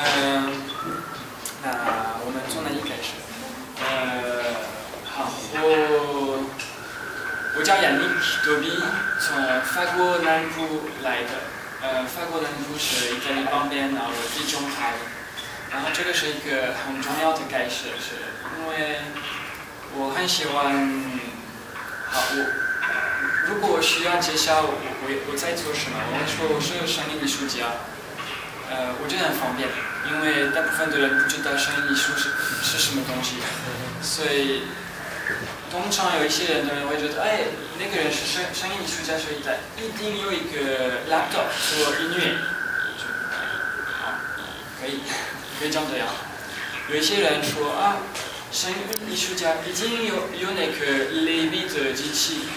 嗯，那我们从哪里开始？呃，好，我我叫亚尼多比，从法国南部来的。呃，法国南部是意大利旁边，然后地中海。然后这个是一个很重要的开始，是因为我很喜欢。好，我。如果我需要介绍我我我在做什么，我会说我是声音艺术家。呃，我觉得很方便，因为大部分的人不知道声音艺术是是什么东西，所以通常有一些人会觉得，哎，那个人是声声音艺术家，所以他一定有一个 laptop 做音乐。好，可以，可以这样。有一些人说啊，声音艺术家已经有有那个类比的机器。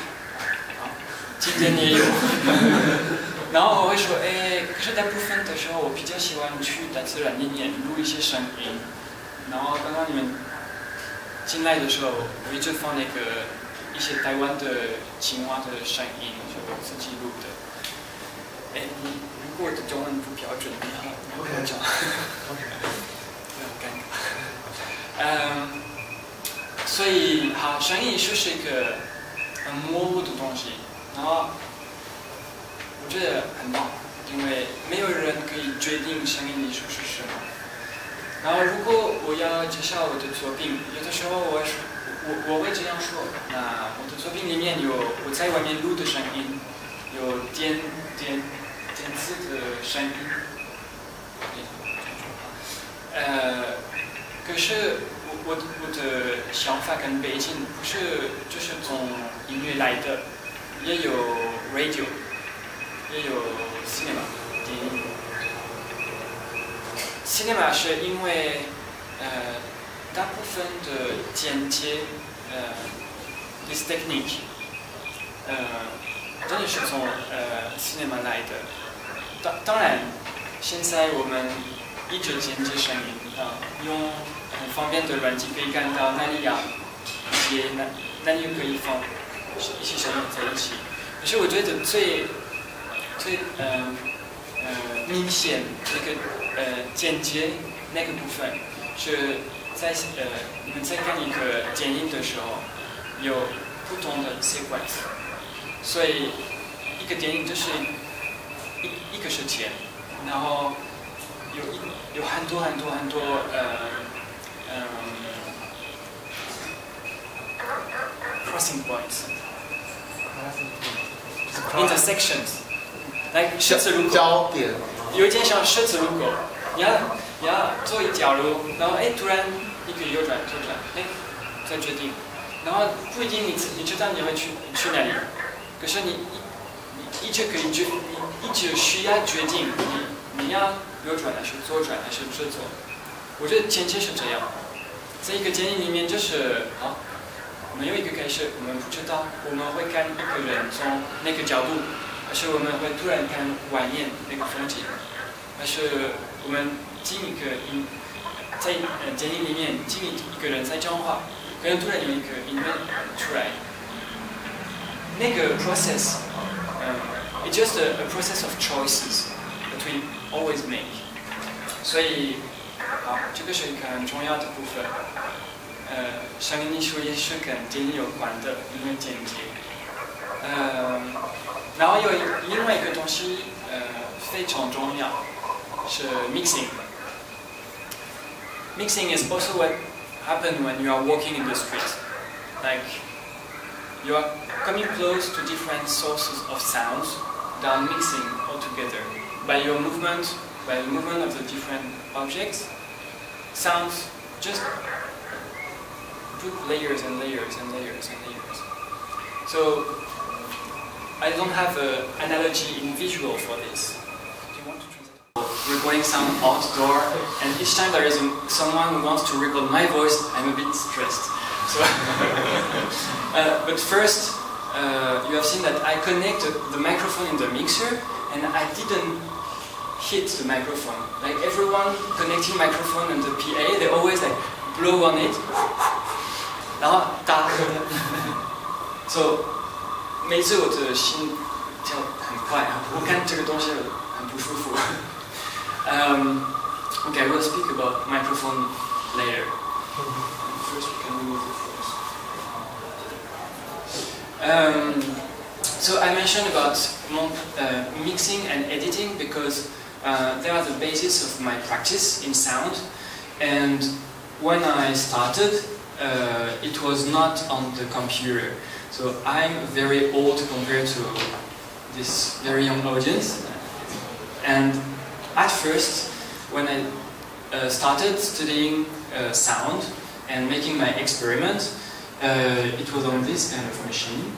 今天也有，然后我会说，哎，可是大部分的时候，我比较喜欢去大自然里面录一些声音。然后刚刚你们进来的时候，我一直放那个一些台湾的青蛙的声音，就我自己录的。哎，你如果的中文不标准，你好，我跟你讲，OK，不要尴尬。嗯，所以好，声音就是一个很模糊的东西。然后觉得很棒，因为没有人可以决定声音艺术是什么。然后如果我要介绍我的作品，有的时候我说我我会这样说：那我的作品里面有我在外面录的声音，有电电电子的声音。呃，可是我我我的想法跟背景不是就是从音乐来的。也有 radio，也有 cinema 电影。cinema 是因为呃大部分的剪接呃 this technique 呃真的是从呃 cinema 来的。当当然，现在我们一直剪接声音啊，用很方便的软件可以看到哪里要接哪哪里可以放。一起声音在一起，可是我觉得最最嗯嗯明显那个呃简洁那个部分是在呃你们在看一个电影的时候有不同的 sequence，所以一个电影就是一一个时间，然后有一有很多很多很多呃嗯 crossing points。intersections，来十字路口，有一件像十字路口，你要你要做一条路，然后哎突然你可以右转左转，哎再决定，然后不一定你你知道你会去去哪里，可是你你一直可以决你一直需要决定你你要右转还是左转还是直走，我觉得前期是这样，在一个建议里面就是好。没有一个开始，我们不知道，我们会看一个人从那个角度，还是我们会突然看外面那个风景，还是我们进一个，在呃电影里面进一一个人在讲话，可能突然有一个音乐出来，那个 process，嗯，it's just a process of choices that we always make，所以，好，这个是一个很重要的部分。呃，声音艺术也是跟电影有关的，因为剪辑。呃，然后有另外一个东西，呃，非常重要，是 mixing。Mixing is also what happens when you are walking in the street. Like, you are coming close to different sources of sounds that are mixing all together. By your movement, by the movement of the different objects, sounds just put layers and layers and layers and layers. So I don't have an analogy in visual for this. Do you want to translate? Some outdoor, and each time there is someone who wants to record my voice, I'm a bit stressed. So, uh, but first, uh, you have seen that I connect the microphone in the mixer, and I didn't hit the microphone. Like everyone connecting microphone and the PA, they always like blow on it. Ah, so 每次我的心跳很快，我看这个东西很不舒服。嗯， Okay, we'll speak about microphone later. First, we can remove the Um, so I mentioned about uh, mixing and editing because uh, they are the basis of my practice in sound. And when I started, uh, it was not on the computer. So I'm very old compared to this very young audience. And at first, when I uh, started studying uh, sound and making my experiment, uh, it was on this kind of machine,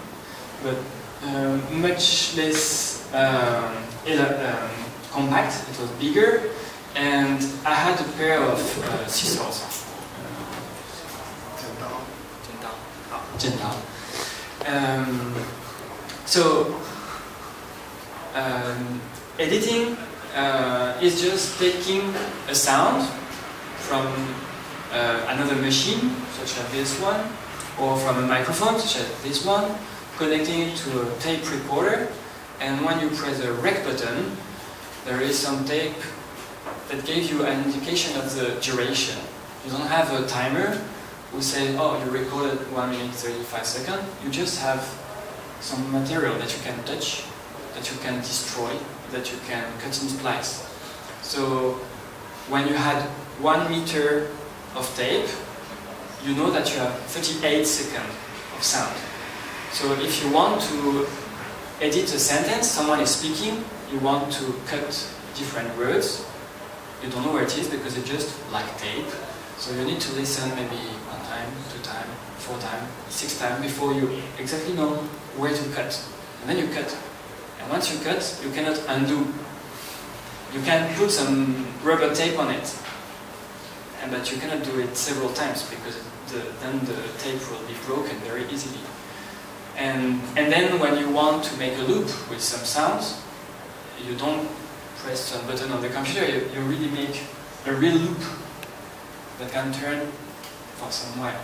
but uh, much less um, um, compact, it was bigger, and I had a pair of uh, scissors. Um, so, um, editing uh, is just taking a sound from uh, another machine, such as this one, or from a microphone, such as this one, connecting it to a tape recorder, and when you press the rec button, there is some tape that gives you an indication of the duration. You don't have a timer who say, oh, you recorded 1 minute 35 seconds. You just have some material that you can touch, that you can destroy, that you can cut in splice. So when you had one meter of tape, you know that you have 38 seconds of sound. So if you want to edit a sentence, someone is speaking, you want to cut different words, you don't know where it is because it's just like tape. So you need to listen maybe time, four time, six time before you exactly know where to cut. And then you cut. And once you cut, you cannot undo. You can put some rubber tape on it, and but you cannot do it several times because the, then the tape will be broken very easily. And, and then when you want to make a loop with some sounds, you don't press some button on the computer, you, you really make a real loop that can turn for some while.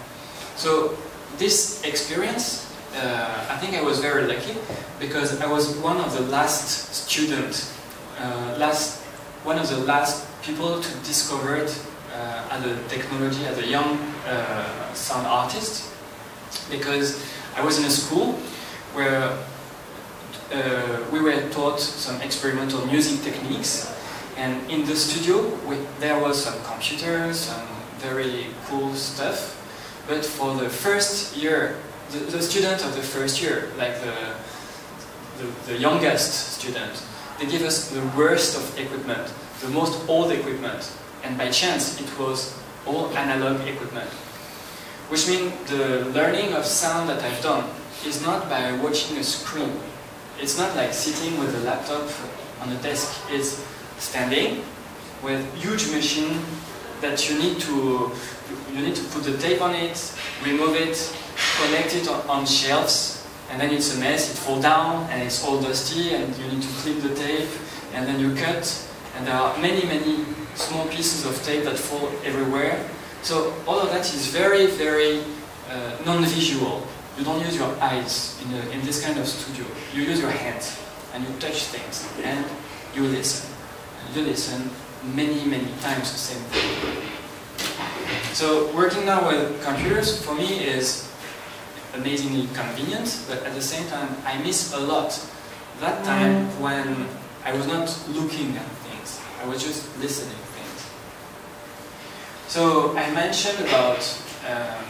So this experience, uh, I think I was very lucky because I was one of the last students, uh, last, one of the last people to discover it uh, as a technology, as a young uh, sound artist, because I was in a school where uh, we were taught some experimental music techniques. And in the studio we, there was some computers, some very cool stuff but for the first year, the, the student of the first year, like the, the, the youngest student, they give us the worst of equipment, the most old equipment and by chance it was all analog equipment which means the learning of sound that I've done is not by watching a screen it's not like sitting with a laptop on a desk. It's standing with huge machine that you need to you need to put the tape on it, remove it, connect it on, shelves, and then it's a mess. It falls down and it's all dusty, and you need to clean the tape, and then you cut, and there are many many small pieces of tape that fall everywhere. So all of that is very very uh, non-visual. You don't use your eyes in, a, in this kind of studio. You use your hands and you touch things and you listen. You listen many, many times the same thing. So working now with computers for me is amazingly convenient, but at the same time I miss a lot that time when I was not looking at things. I was just listening to things. So I mentioned about um,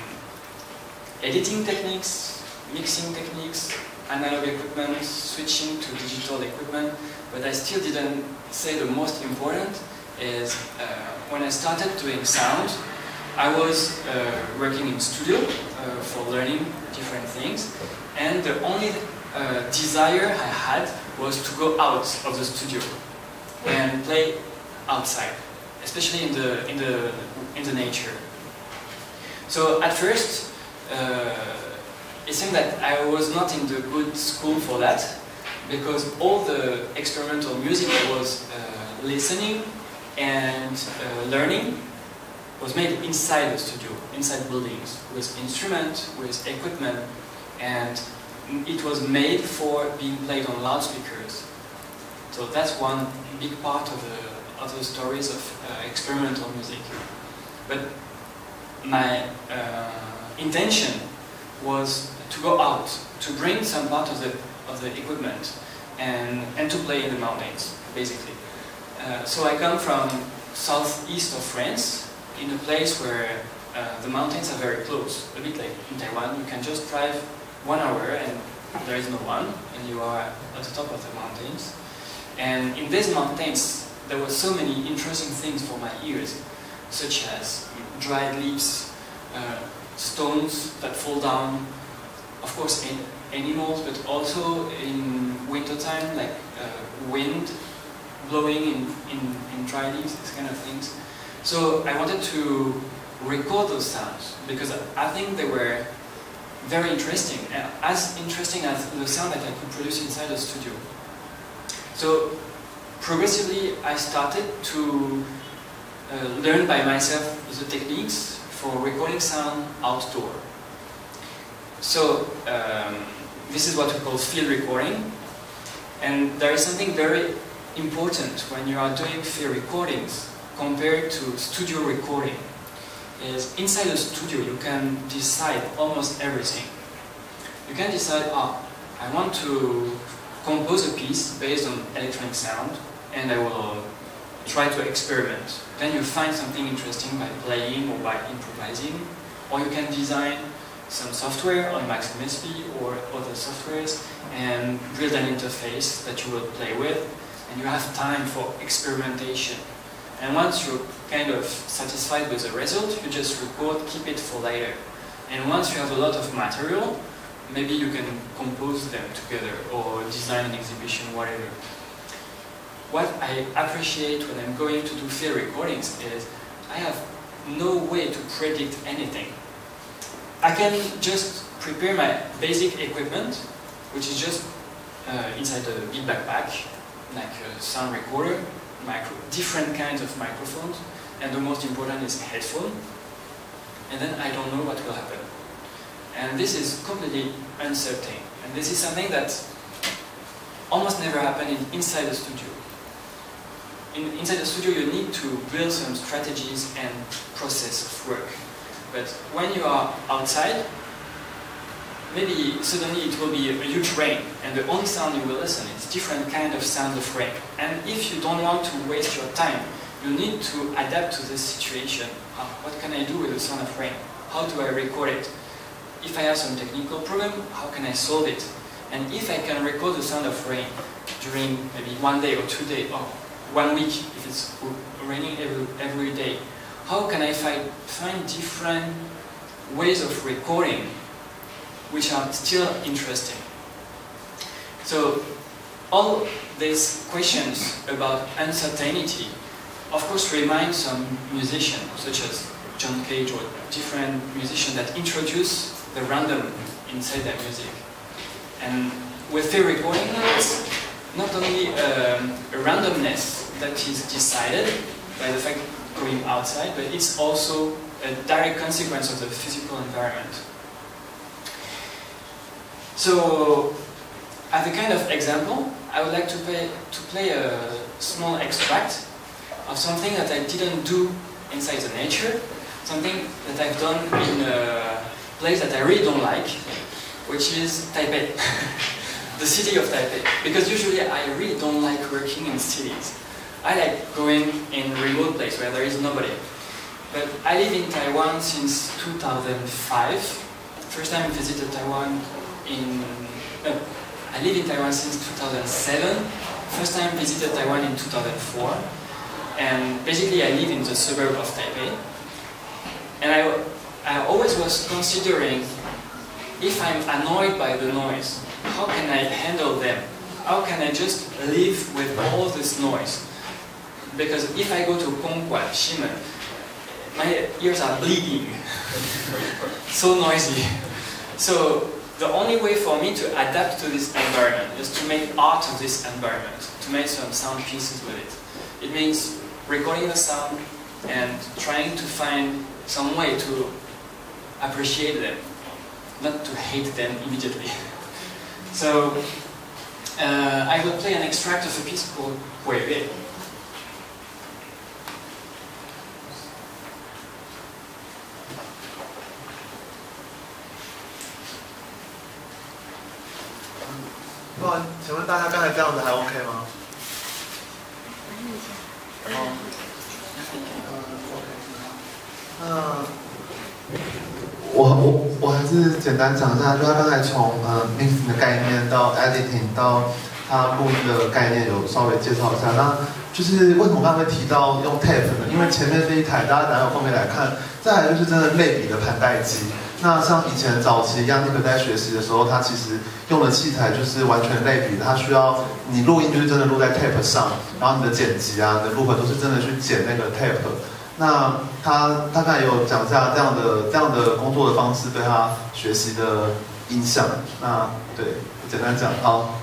editing techniques, mixing techniques, analog equipment, switching to digital equipment, but I still didn't say the most important is uh, when I started doing sound, I was uh, working in studio uh, for learning different things, and the only uh, desire I had was to go out of the studio and play outside, especially in the in the in the nature. So at first, uh, it seemed that I was not in the good school for that because all the experimental music I was uh, listening and uh, learning was made inside the studio, inside buildings, with instrument, with equipment, and it was made for being played on loudspeakers. So that's one big part of the other stories of uh, experimental music. But my uh, intention was to go out, to bring some part of the, of the equipment and, and to play in the mountains, basically. Uh, so I come from southeast of France, in a place where uh, the mountains are very close, a bit like in Taiwan. You can just drive one hour and there is no one, and you are at the top of the mountains. And in these mountains, there were so many interesting things for my ears, such as dried leaves, uh, stones that fall down, of course animals, but also in wintertime, like uh, wind blowing in, in, in dry leaves, these kind of things. So I wanted to record those sounds because I think they were very interesting, as interesting as the sound that I could produce inside the studio. So progressively I started to uh, learn by myself the techniques for recording sound outdoor. So um, this is what we call field recording and there is something very important when you are doing field recordings compared to studio recording is inside the studio you can decide almost everything. You can decide, ah, I want to compose a piece based on electronic sound and I will try to experiment. Then you find something interesting by playing or by improvising or you can design some software on Max MSP or other softwares and build an interface that you will play with and you have time for experimentation. And once you're kind of satisfied with the result, you just record, keep it for later. And once you have a lot of material, maybe you can compose them together or design an exhibition, whatever. What I appreciate when I'm going to do field recordings is I have no way to predict anything. I can just prepare my basic equipment, which is just uh, inside the big backpack, like a sound recorder, micro, different kinds of microphones, and the most important is headphone. And then I don't know what will happen. And this is completely uncertain. And this is something that almost never happens in, inside the studio. In, inside the studio you need to build some strategies and process of work. But when you are outside, maybe suddenly it will be a huge rain and the only sound you will listen is different kind of sound of rain. And if you don't want to waste your time, you need to adapt to this situation. Uh, what can I do with the sound of rain? How do I record it? If I have some technical problem, how can I solve it? And if I can record the sound of rain during maybe one day or two days or one week, if it's raining every, every day, how can I find, find different ways of recording which are still interesting. So all these questions about uncertainty of course remind some musicians such as John Cage or different musicians that introduce the random inside their music. And with field recording, it's not only um, a randomness that is decided by the fact going outside, but it's also a direct consequence of the physical environment. So, as a kind of example, I would like to play, to play a small extract of something that I didn't do inside the nature, something that I've done in a place that I really don't like, which is Taipei, the city of Taipei. Because usually I really don't like working in cities. I like going in remote place where there is nobody. But I live in Taiwan since 2005. First time I visited Taiwan in, uh, I live in Taiwan since 2007. First time visited Taiwan in 2004. And basically I live in the suburb of Taipei. And I, I always was considering if I'm annoyed by the noise, how can I handle them? How can I just live with all this noise? Because if I go to Gongguan, Ximen, my ears are bleeding. so noisy. So the only way for me to adapt to this environment is to make art of this environment, to make some sound pieces with it. It means recording the sound and trying to find some way to appreciate them, not to hate them immediately. so uh, I will play an extract of a piece called Hueve. 请问大家刚才这样子还 OK 吗？哦，嗯，我我我还是简单讲一下，就他刚才从呃 mixing 的概念到 editing 到他录音的概念有稍微介绍一下。那就是为什么刚才提到用 tape 呢？因为前面这一台大家等下后面来看，再来就是真的类比的盘带机。那像以前早期亚尼克在学习的时候，他其实用的器材就是完全类比，他需要你录音就是真的录在 tape 上，然后你的剪辑啊、你的部分都是真的去剪那个 tape。那他大概有讲一下这样的这样的工作的方式对他学习的影响。那对，简单讲好。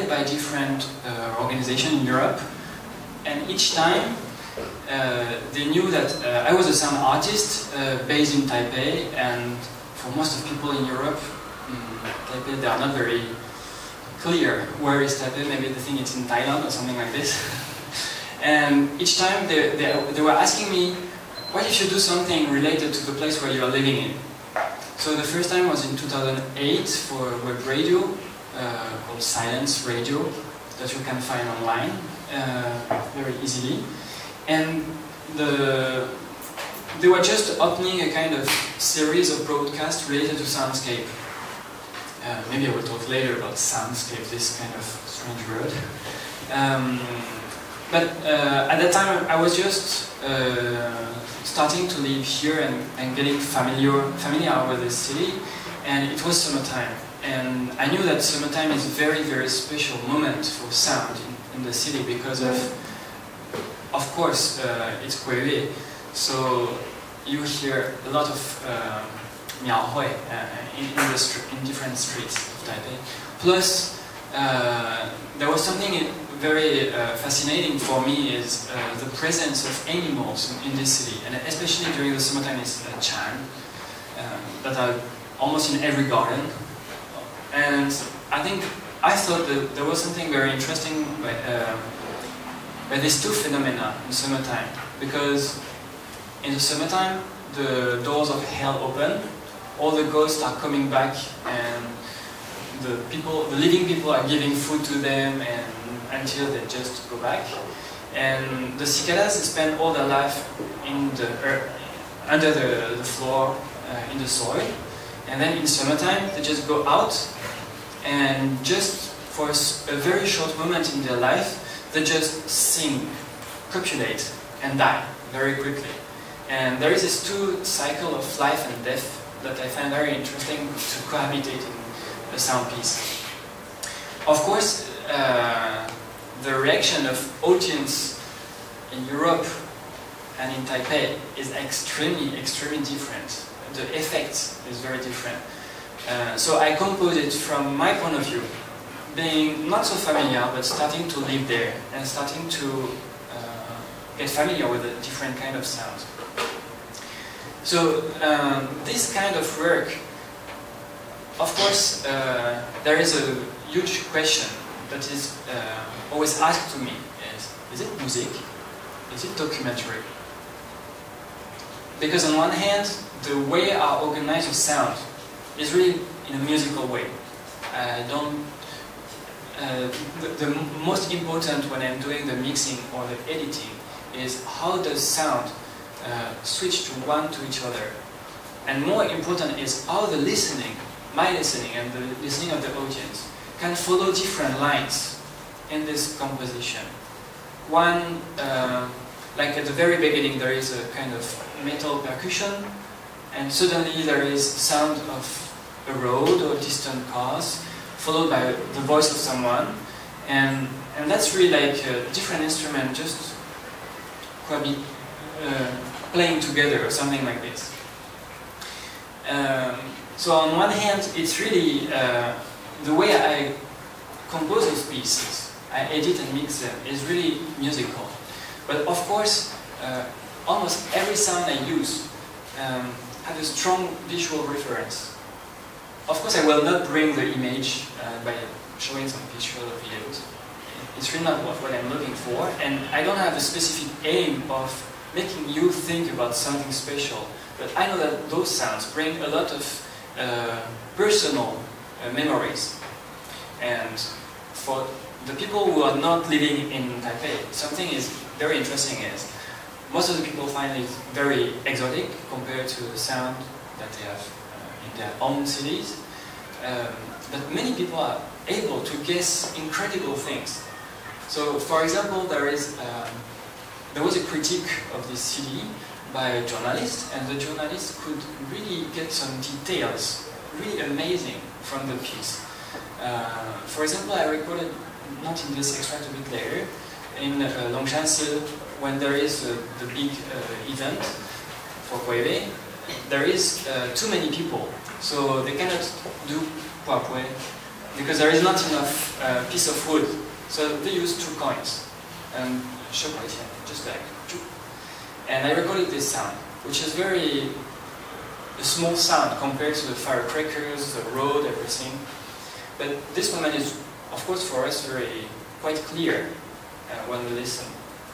Invited by different uh, organizations in Europe, and each time uh, they knew that uh, I was a sound artist uh, based in Taipei, and for most of people in Europe, um, Taipei, they are not very clear where is Taipei, maybe they think it's in Thailand or something like this. and each time they, they, they were asking me, what if you do something related to the place where you are living in? So the first time was in 2008 for web radio uh, called Silence Radio that you can find online uh, very easily. And the, they were just opening a kind of series of broadcasts related to soundscape. Uh, maybe I will talk later about soundscape, this kind of strange word. Um, but uh, at that time I was just uh, starting to live here and, and getting familiar, familiar with the city and it was summertime and I knew that summertime is a very very special moment for sound in, in the city because of of course uh, it's Guiwei so you hear a lot of uh, miaohui uh, in, in, the in different streets of Taipei. Plus uh, there was something very uh, fascinating for me is uh, the presence of animals in, in, this city, and especially during the summertime is uh, chan, um, that are almost in every garden. And I think I thought that there was something very interesting by, uh, by these two phenomena in summertime, because in the summertime the doors of hell open, all the ghosts are coming back, and the people, the living people are giving food to them and until they just go back. And the cicadas spend all their life in the earth, under the, the floor, uh, in the soil. And then in summertime, they just go out and just for a, very short moment in their life, they just sing, copulate, and die very quickly. And there is this two cycle of life and death that I find very interesting to cohabitate in a sound piece. Of course, uh, the reaction of audience in Europe and in Taipei is extremely, extremely different. The effect is very different. Uh, so I composed it from my point of view, being not so familiar, but starting to live there and starting to uh, get familiar with a different kind of sound. So um, this kind of work, of course, uh, there is a huge question that is uh, always asked to me is, is it music? Is it documentary? Because on one hand, the way I organize the sound is really in a musical way. I don't uh, the, the, most important when I'm doing the mixing or the editing is how does sound uh, switch to one to each other. And more important is how the listening, my listening and the listening of the audience, can follow different lines in this composition. One, uh, like at the very beginning, there is a kind of metal percussion, and suddenly there is sound of a road or distant cars, followed by the voice of someone, and and that's really like a different instrument just uh, playing together or something like this. Um, so on one hand, it's really uh, the way I compose those pieces, I edit and mix them, is really musical. But of course, uh, almost every sound I use um, has a strong visual reference. Of course, I will not bring the image uh, by showing some visual videos. It's really not what, what I'm looking for, and I don't have a specific aim of making you think about something special. But I know that those sounds bring a lot of uh, personal uh, memories. And for the people who are not living in Taipei, something is very interesting is most of the people find it very exotic compared to the sound that they have their own cities. Um, but many people are able to guess incredible things. So, for example, there is um, there was a critique of this CD by a journalist, and the journalist could really get some details, really amazing, from the piece. Uh, for example, I recorded, not in this extract a bit later, in uh, Longshansi, when there is uh, the big uh, event for Kwebe, there is uh, too many people, so they cannot do Puapue because there is not enough uh, piece of wood. So they use two coins and just like and I recorded this sound, which is very a small sound compared to the firecrackers, the road, everything. But this moment is, of course, for us very quite clear uh, when we listen.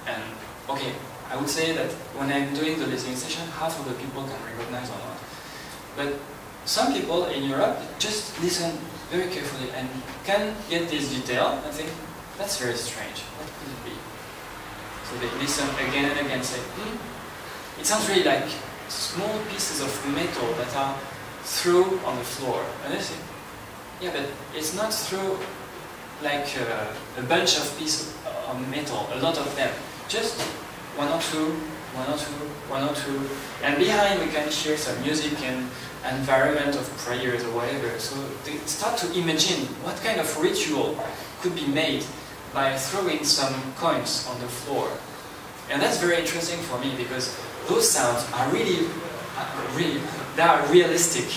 And okay, I would say that when I'm doing the listening session, half of the people can recognize or not. But some people in Europe just listen very carefully and can get this detail and think, that's very strange. What could it be? So they listen again and again, say, hmm, it sounds really like small pieces of metal that are through on the floor. And they say, yeah, but it's not through like uh, a bunch of pieces of metal, a lot of them. Just one or two, one or two, one or two. And behind we can hear some music and environment of prayers or whatever. So they start to imagine what kind of ritual could be made by throwing some coins on the floor. And that's very interesting for me because those sounds are really, uh, really, they are realistic.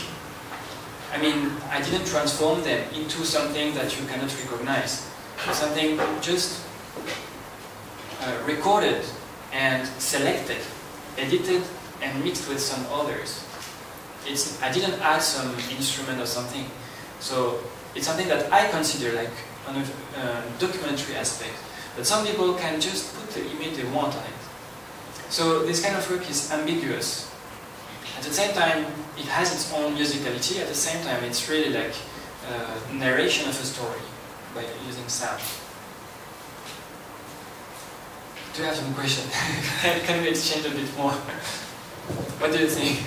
I mean, I didn't transform them into something that you cannot recognize. Something just uh, recorded and selected, edited and mixed with some others. It's, I didn't add some instrument or something. So it's something that I consider like a uh, documentary aspect. But some people can just put the image they want on it. So this kind of work is ambiguous. At the same time, it has its own musicality. At the same time, it's really like uh, narration of a story by using sound. Do you have some question? Can we exchange a bit more? what do you think?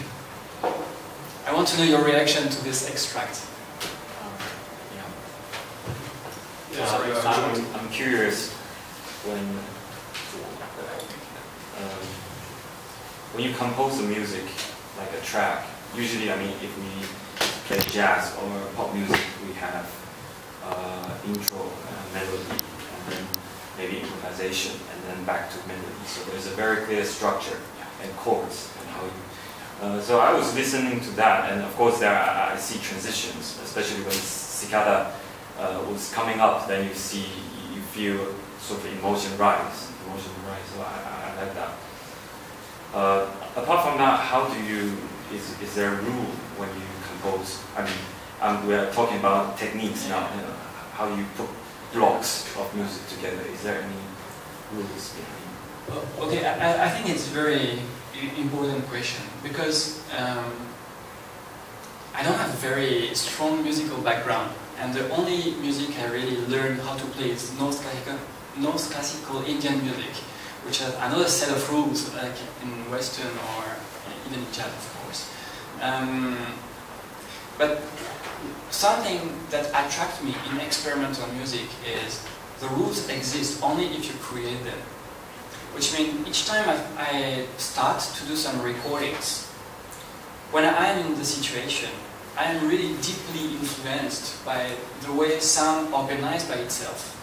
I want to know your reaction to this extract. Yeah, Sorry, I'm, I'm curious when um, when you compose the music, like a track. Usually, I mean, if we play jazz or pop music, we have uh, intro, uh, melody, and then maybe improvisation, and then back to melody. So there's a very clear structure and chords and how you. Uh, so I was listening to that, and of course there I, I see transitions, especially when cicada uh, was coming up, then you see, you feel sort of emotion rise, emotion rise. So I, I like that. Uh, apart from that, how do you, is, is there a rule when you compose? I mean, um, we are talking about techniques now, you know, how you put blocks of music together. Is there any rules behind Okay, I, I think it's a very important question because um, I don't have a very strong musical background. And the only music I really learned how to play is North Classical, North Classical Indian music, which has another set of rules, like in Western or even in jazz, of course. Um, but something that attracts me in experimental music is the rules exist only if you create them. Which means each time I, I start to do some recordings, when I am in the situation, I am really deeply influenced by the way sound organized by itself.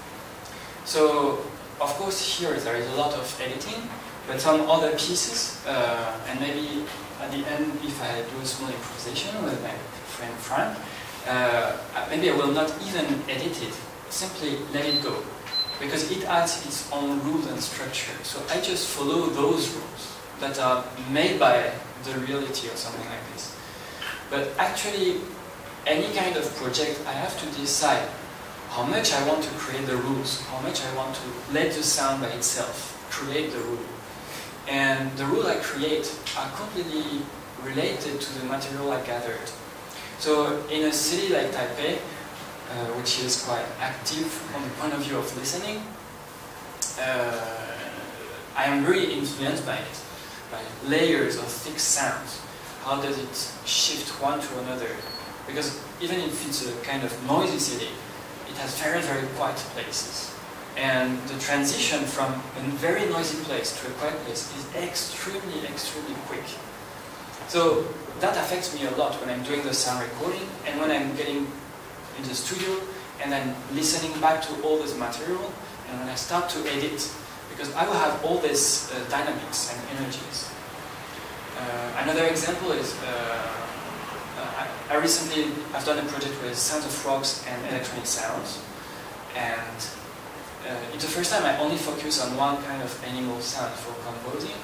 So, of course, here there is a lot of editing, but some other pieces, uh, and maybe at the end, if I do a small improvisation with my friend Frank, uh, maybe I will not even edit it, simply let it go, because it adds its own rules and structure. So I just follow those rules that are made by the reality or something like this. But actually, any kind of project, I have to decide how much I want to create the rules, how much I want to let the sound by itself create the rule. And the rule I create are completely related to the material I gathered. So in a city like Taipei, uh, which is quite active from the point of view of listening, uh, I am very influenced by it, by layers of thick sounds how does it shift one to another? Because even if it's a kind of noisy city, it has very, very quiet places. And the transition from a very noisy place to a quiet place is extremely, extremely quick. So that affects me a lot when I'm doing the sound recording and when I'm getting in the studio and then listening back to all this material and when I start to edit because I will have all these uh, dynamics and energies. Uh, another example is uh, uh, I, I, recently have done a project with Sounds of Rocks and electronic sounds and uh, it's the first time I only focus on one kind of animal sound for composing,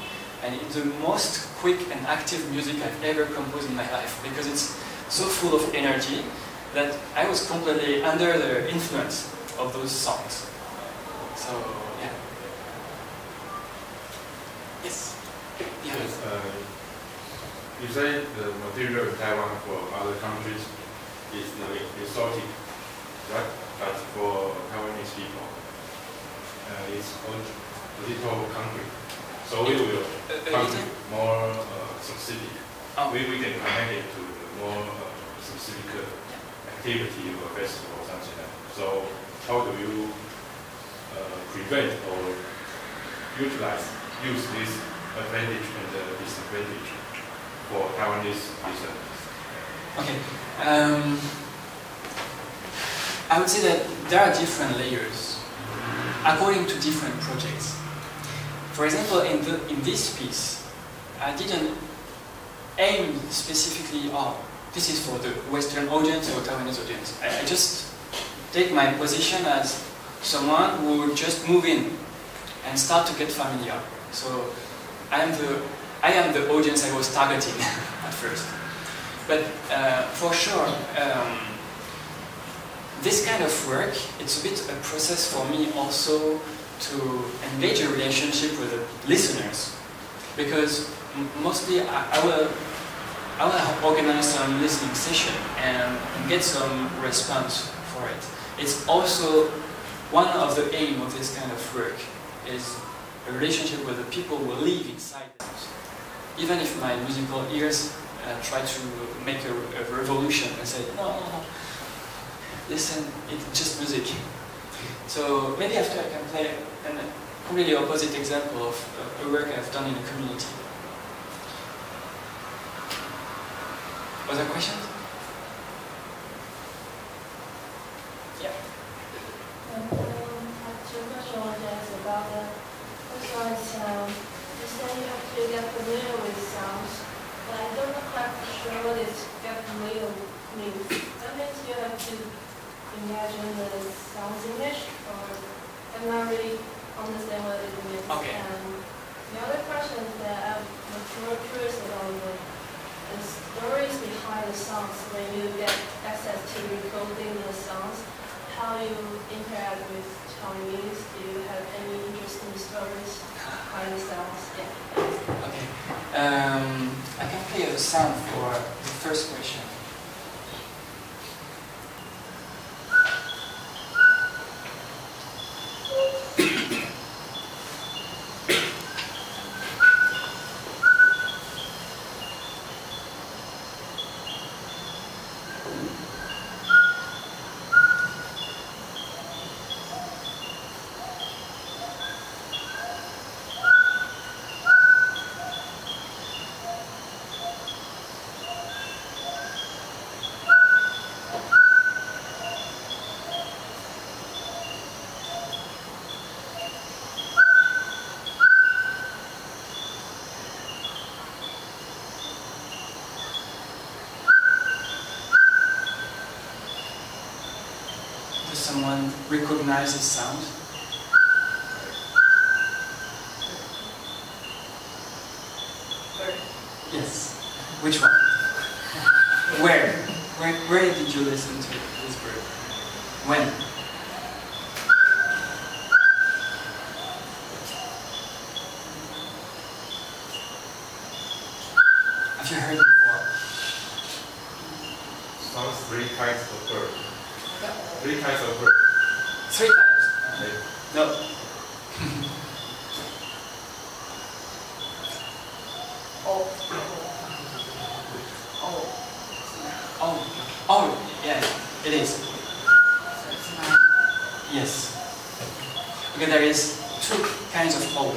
and it's the most quick and active music I've ever composed in my life because it's so full of energy that I was completely under the influence of those songs. So, yeah. Yes. Yeah. Yes, uh, you say the material in Taiwan for other countries is exotic, right? But for Taiwanese people, uh, it's a little concrete. So we will come to more uh, specific. Oh. We, we can connect it to more uh, specific uh, activity or festival or something like that. So how do you uh, prevent or utilize, use this advantage and uh, disadvantage for Taiwanese listeners? Okay. Um, I would say that there are different layers according to different projects. For example, in, the, in this piece, I didn't aim specifically, oh, this is for the Western audience or Taiwanese audience. I, I just take my position as someone who would just move in and start to get familiar. So I am the, I am the audience I was targeting at first. But uh, for sure, um, this kind of work, it's a bit a process for me also to engage a relationship with the listeners. Because mostly I, I, will I will organize some listening session and get some response for it. It's also one of the aim of this kind of work is a relationship with the people who live inside. Even if my musical ears uh, try to make a, a revolution and say, no, no, no, listen, it's just music. So maybe after I can play a completely opposite example of a work I've done in a community. Other questions? Yeah. Um, two questions I want to about the first one is um, you said you have to get familiar with sounds, but I don't quite sure what is get familiar means. That means you have to imagine the sounds or I'm not really understand what it means. Okay. And the other question that I'm more curious about the, the stories behind the songs when you get access to recording the songs, how you interact with Chinese, do you have any interesting stories behind the songs? Yeah. Okay. Um, I can play a sound for the first question. Someone recognizes sound? Yes. Which one? Where? Where, where did you listen to this bird? When? Have you heard before? Sounds three kinds of bird. Three kinds of bird. Three times. No. oh. Oh. Oh. Oh. Yeah. It is. Yes. there is two kinds of owl.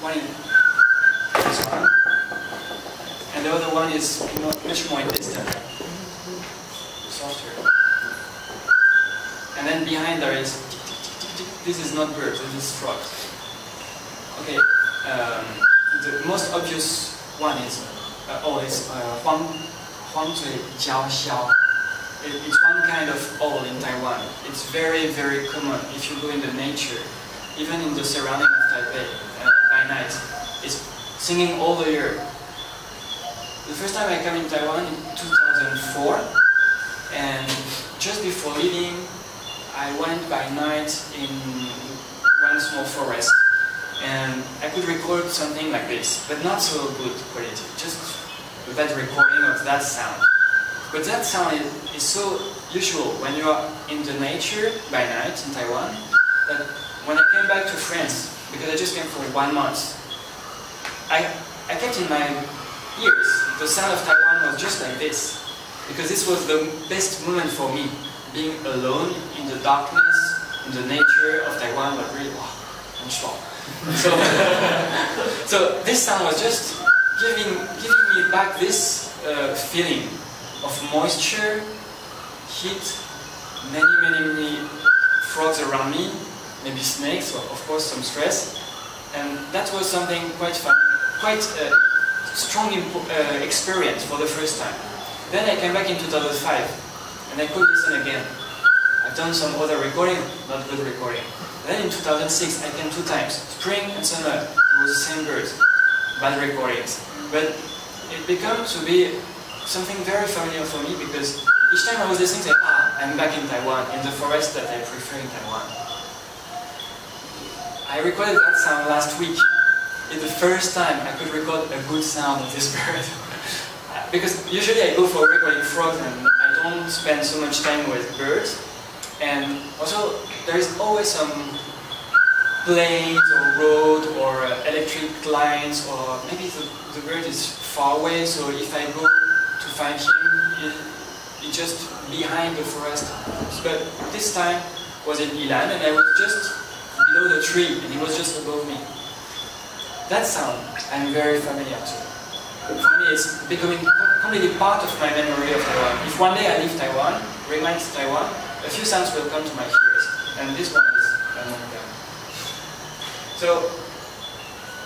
One is this one, and the other one is mo- much more distant, softer. And then behind there is tick, tick, tick, tick, tick. this is not birds, this is frogs. Okay, um, the most obvious one is uh, oh, it's uh, Huang Huang Xiao. It, it's one kind of owl in Taiwan. It's very, very common if you go in the nature, even in the surrounding of Taipei uh, by night. It's singing all the year. The first time I came in Taiwan in 2004, and just before leaving, I went by night in one small forest, and I could record something like this, but not so good quality, just a bad recording of that sound. But that sound is, is so usual when you are in the nature by night in Taiwan that when I came back to France, because I just came for one month, I, I kept in my ears the sound of Taiwan was just like this. Because this was the best moment for me, being alone in the darkness, in the nature of Taiwan, but really, wow, I'm strong. So, so this sound was just giving, giving me back this uh, feeling of moisture, heat, many, many, many frogs around me, maybe snakes, or of course some stress. And that was something quite fun, quite uh, strong uh, experience for the first time. Then I came back in 2005, and I could listen again. I've done some other recording, not good recording. Then in 2006, I came two times, spring and summer. It was the same birds, bad recordings. But it became to be something very familiar for me because each time I was listening, I ah, I'm back in Taiwan, in the forest that I prefer in Taiwan. I recorded that sound last week. It's the first time I could record a good sound of this bird. because usually I go for recording frogs and I don't spend so much time with birds. And also, there is always some planes or road or uh, electric lines or maybe the, the bird is far away so if I go find him he just behind the forest. But this time was in Ilan and I was just below the tree and he was just above me. That sound I'm very familiar to. For me it's becoming completely part of my memory of Taiwan. If one day I leave Taiwan reminds Taiwan a few sounds will come to my ears and this one is among them. So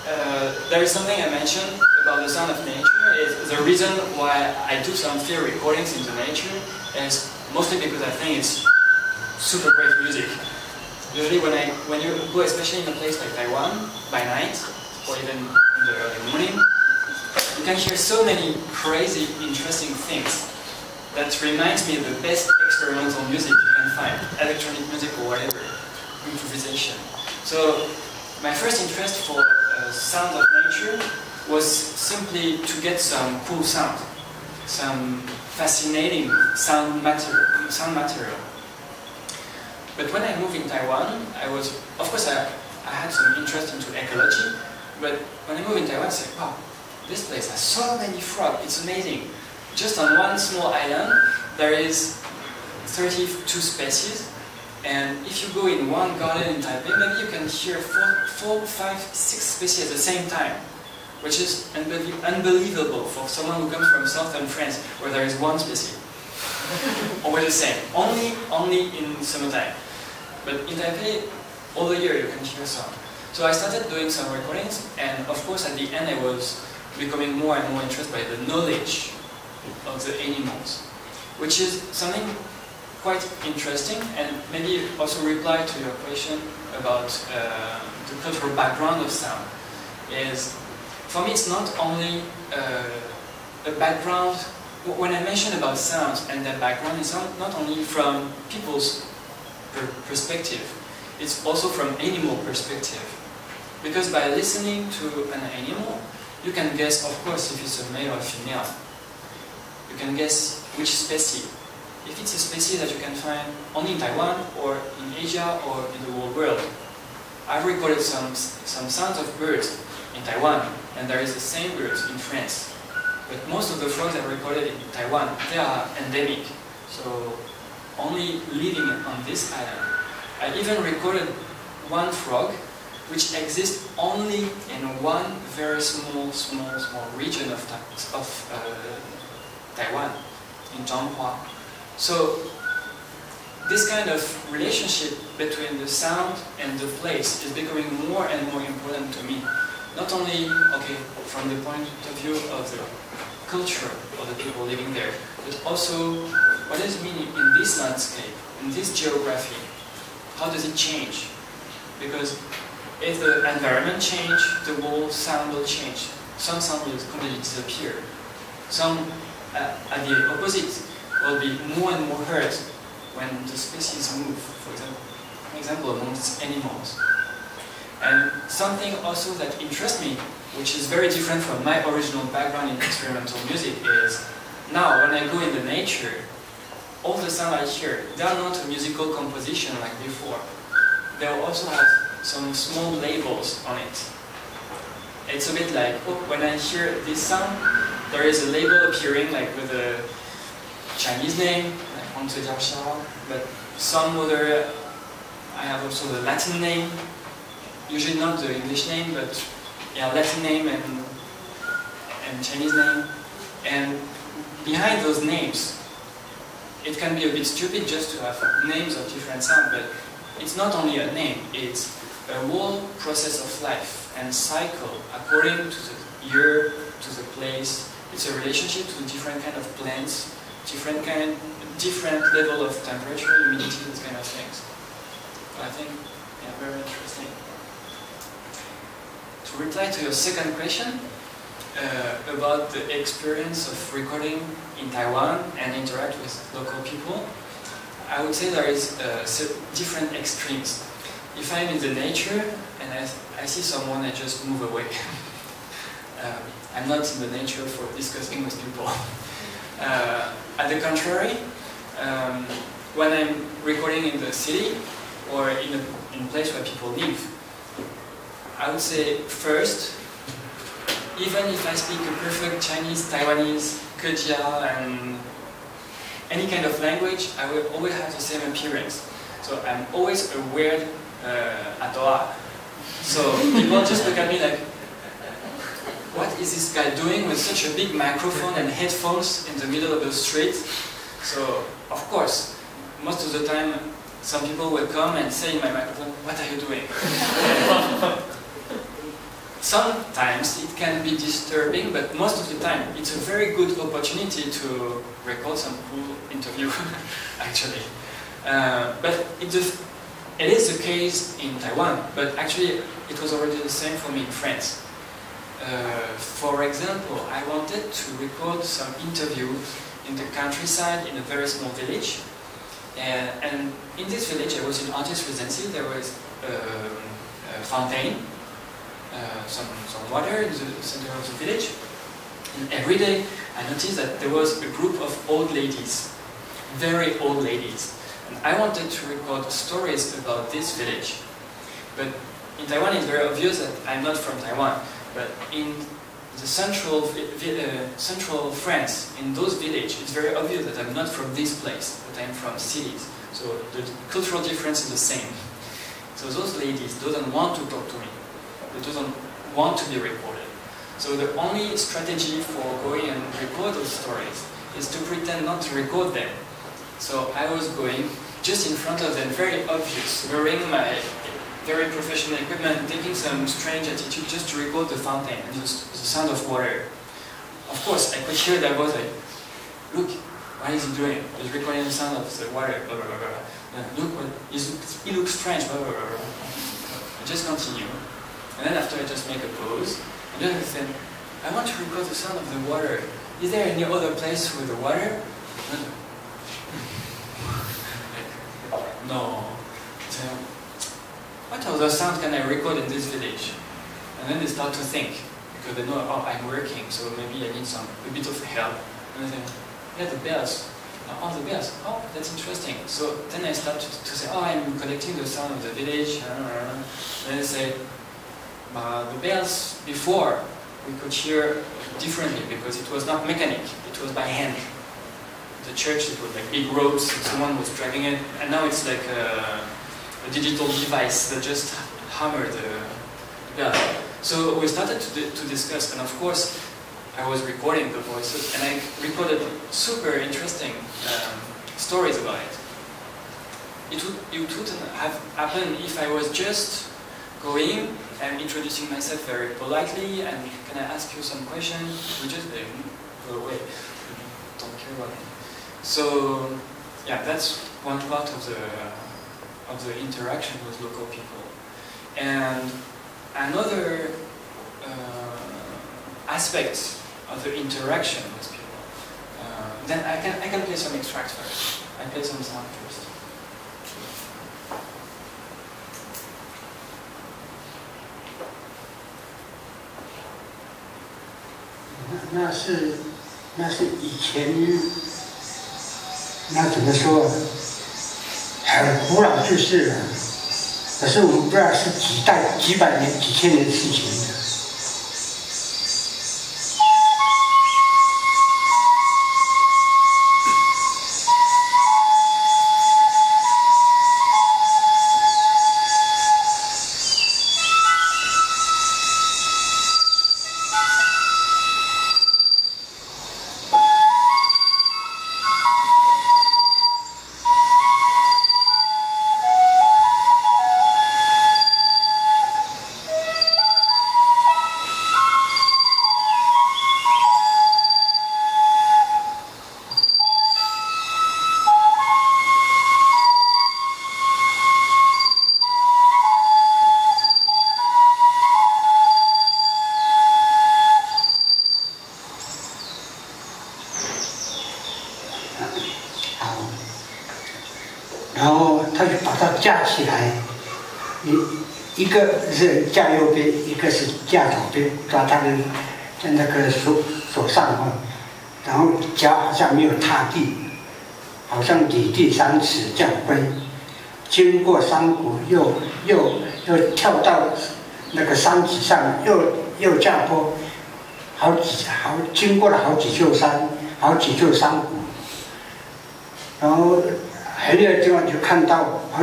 uh, there is something I mentioned about the sound of nature. Is the reason why I do some field recordings in the nature is mostly because I think it's super great music. Usually when I when you go, especially in a place like Taiwan by night or even in the early morning, you can hear so many crazy, interesting things that reminds me of the best experimental music you can find, electronic music or whatever, improvisation. So my first interest for uh, sound of nature was simply to get some cool sound, some fascinating sound material. Sound material. But when I moved in Taiwan, I was, of course, I, I had some interest into ecology. But when I moved in Taiwan, I said, wow, this place has so many frogs. It's amazing. Just on one small island, there is 32 species. And if you go in one garden in Taipei, maybe you can hear four, four, five, six species at the same time, which is unbelie- unbelievable for someone who comes from southern France, where there is one species. Always the same. Only, only in summertime. But in Taipei, all the year you can hear some. So I started doing some recordings, and of course at the end I was becoming more and more interested by the knowledge of the animals, which is something quite interesting and maybe also reply to your question about uh, the cultural background of sound is for me it's not only uh, a background. When I mention about sounds and that background it's not, not only from people's per perspective it's also from animal perspective. Because by listening to an animal you can guess of course if it's a male or female. You can guess which species. If it's a species that you can find only in Taiwan or in Asia or in the whole world. I've recorded some, some sounds of birds in Taiwan, and there is the same birds in France. But most of the frogs I recorded in Taiwan, they are endemic, so only living on this island. I even recorded one frog which exists only in one very small, small, small region of, of uh, Taiwan, in Zhanghua. So this kind of relationship between the sound and the place is becoming more and more important to me. Not only, okay, from the point of view of the culture of the people living there, but also what does it mean in this landscape, in this geography? How does it change? Because if the environment change, the whole sound will change. Some sound will completely disappear. Some, uh, at the opposite, will be more and more heard when the species move, for example, for example amongst animals. And something also that interests me, which is very different from my original background in experimental music, is now when I go in the nature, all the sound I hear, they are not a musical composition like before. They also have some small labels on it. It's a bit like, oh, when I hear this sound, there is a label appearing like with a Chinese name, like Xiao, but some other, I have also the Latin name, usually not the English name, but yeah, Latin name and, and Chinese name. And behind those names, it can be a bit stupid just to have names of different sound, but it's not only a name, it's a whole process of life and cycle according to the year, to the place. It's a relationship to different kind of plants, different kind, different level of temperature, humidity, these kind of things. I think, yeah, very interesting. To reply to your second question uh, about the experience of recording in Taiwan and interact with local people, I would say there is uh, different extremes. If I'm in the nature and I, I see someone, I just move away. um, I'm not in the nature for discussing with people. Uh, at the contrary, um, when I'm recording in the city or in a, in a place where people live, I would say first, even if I speak a perfect Chinese, Taiwanese, Kejia, and any kind of language, I will always have the same appearance. So I'm always a weird uh, atoa. So people just look at me like, what is this guy doing with such a big microphone and headphones in the middle of the street? So, of course, most of the time, some people will come and say in my microphone, what are you doing? Sometimes it can be disturbing, but most of the time it's a very good opportunity to record some cool interview, actually. Uh, but it it is the case in Taiwan, but actually it was already the same for me in France. Uh, for example, I wanted to record some interview in the countryside in a very small village. And, and in this village, I was in artist residency. There was um, a fountain, uh, some, some water in the center of the village. And every day, I noticed that there was a group of old ladies, very old ladies. And I wanted to record stories about this village. But in Taiwan, it's very obvious that I'm not from Taiwan. But in the central, uh, central France, in those villages, it's very obvious that I'm not from this place, but I'm from cities. So the cultural difference is the same. So those ladies do not want to talk to me. They doesn't want to be recorded. So the only strategy for going and record those stories is to pretend not to record them. So I was going just in front of them, very obvious, wearing my very professional equipment, taking some strange attitude just to record the fountain and just the sound of water. Of course, I could hear that voice like, look, what is he doing? He's recording the sound of the water, blah, blah, blah, blah. Look, what, he looks strange, blah, blah, blah, blah. I just continue. And then after I just make a pause, and then I said, I want to record the sound of the water. Is there any other place with the water? No. So, what other sound can I record in this village? And then they start to think, because they know, oh, I'm working, so maybe I need some, a bit of help. And I think, yeah, the bells. Oh, oh the bells. Oh, that's interesting. So then I start to, to say, oh, I'm collecting the sound of the village. And then they say, uh, the bells before we could hear differently because it was not mechanic, it was by hand. The church, it was like big ropes, someone was dragging it, and now it's like a, a digital device that just hammer the bell. So we started to, to discuss, and of course, I was recording the voices, and I recorded super interesting um, stories about it. It, would, it wouldn't have happened if I was just going and introducing myself very politely and can I ask you some questions? We just uh, go away. Don't care about it. So yeah, that's one part of the of the interaction with local people. And another uh, aspect of the interaction with people. Uh, then I can I can play some extracts first. I play some sound first. 那是那是以前那怎么说很古老就是了，可是我们不知道是几代、几百年、几千年的事情。是架右边，一个是架左边，抓他的在那个手手上哈，然后脚好像没有踏地，好像离地三尺这样飞，经过山谷又又又跳到那个山脊上，又又下坡，好几好经过了好几座山，好几座山谷。然后很远的地方就看到好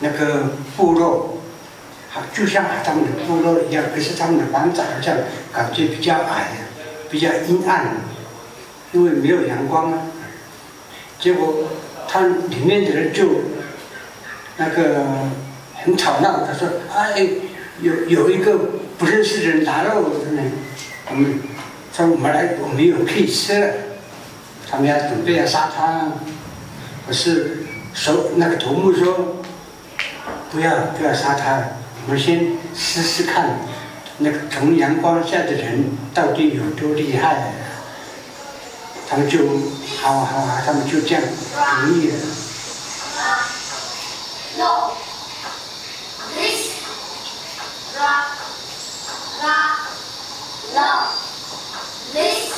那个部落，就像他们的部落一样，可是他们的房子好像感觉比较矮，比较阴暗，因为没有阳光啊。结果他里面的人就那个很吵闹，他说：“哎，有有一个不认识的人打扰我们，我们说我们来，我们有可以吃了，他们要准备要杀他。”可是首那个头目说：“不要不要杀他，我们先试试看，那个从阳光下的人到底有多厉害。”他们就好好好，他们就这样同意了。No. This. Ra. Ra. No. This.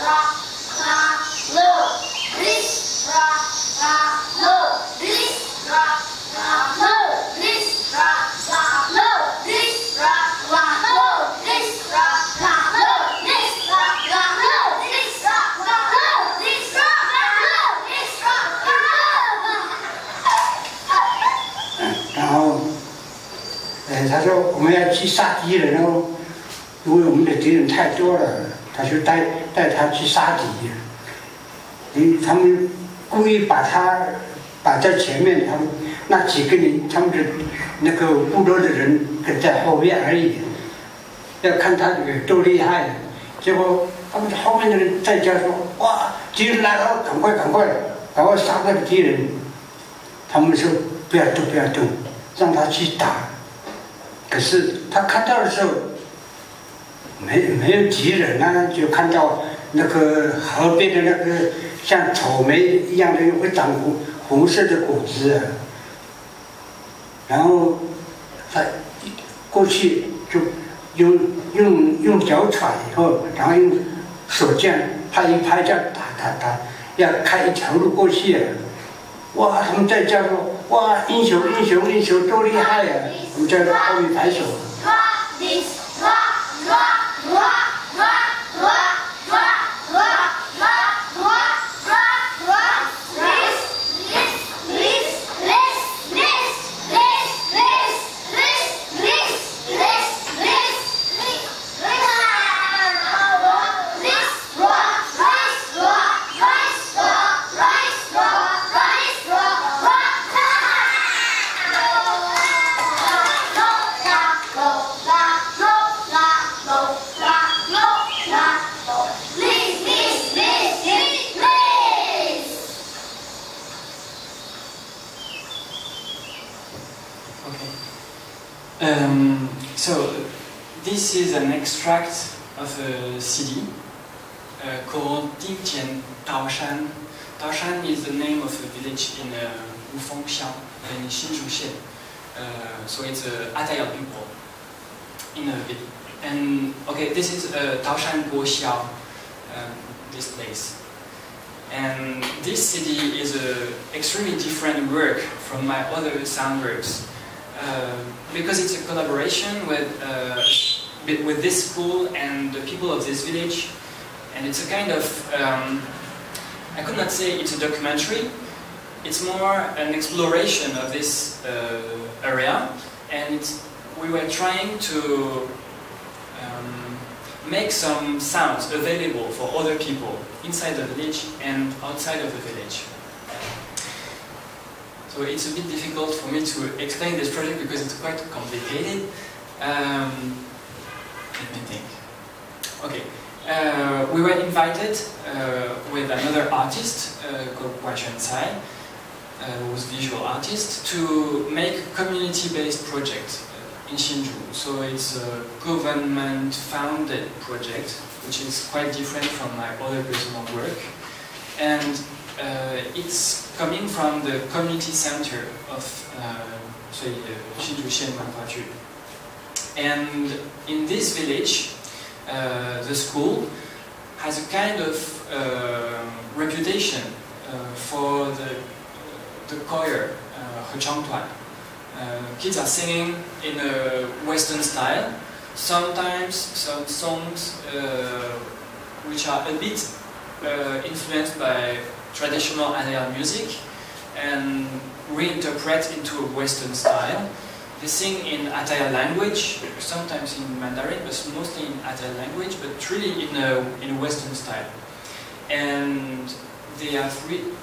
Ra. 然后，嗯，他说我们要去杀敌人，因为我们的敌人太多了。他就带带他去杀敌。嗯，他们故意把他摆在前面，他们那几个人，他们的那个部落的人跟在后面而已，要看他有多厉害。结果他们后面的人在叫说：“哇，敌人来了，赶快赶快，赶快杀那个敌人！”他们说：“不要动，不要动，让他去打。”可是他看到的时候，没没有敌人啊，就看到那个河边的那个像草莓一样的会长红红色的果子、然后他过去就用用用脚踩以后，然后用手这样拍一拍，这样打打打，要开一条路过去、啊。哇！他们在叫说：“哇，英雄英雄英雄，多厉害呀、我们在后面拍手。Ra. This. Ra. Wow! Village in uh, Wufengxiang in Hsinchu Xian. Uh, so it's uh, Atayal people in a village. And okay, this is uh, Daoshan Guoxiao, um, this place. And this CD is a extremely different work from my other sound works uh, because it's a collaboration with uh, with this school and the people of this village, and it's a kind of um, I could not say it's a documentary. It's more an exploration of this uh, area, and we were trying to um, make some sounds available for other people inside the village and outside of the village. So it's a bit difficult for me to explain this project because it's quite complicated. Um, let me think. Okay. Uh, we were invited uh, with another artist uh, called Guachen Tsai, uh, was visual artist, to make a community-based project uh, in Hsinchu. So it's a government-founded project, which is quite different from my other personal work. And uh, it's coming from the community center of so, Hsinchu Shenman And in this village, uh, the school has a kind of uh, reputation uh, for the the choir, uh, Hechangtuan. Uh, kids are singing in a Western style. Sometimes some songs uh, which are a bit influenced by traditional Atayal music and reinterpret into a Western style. They sing in Atayal language, sometimes in Mandarin, but mostly in Atayal language, but really in a, in a Western style. And they have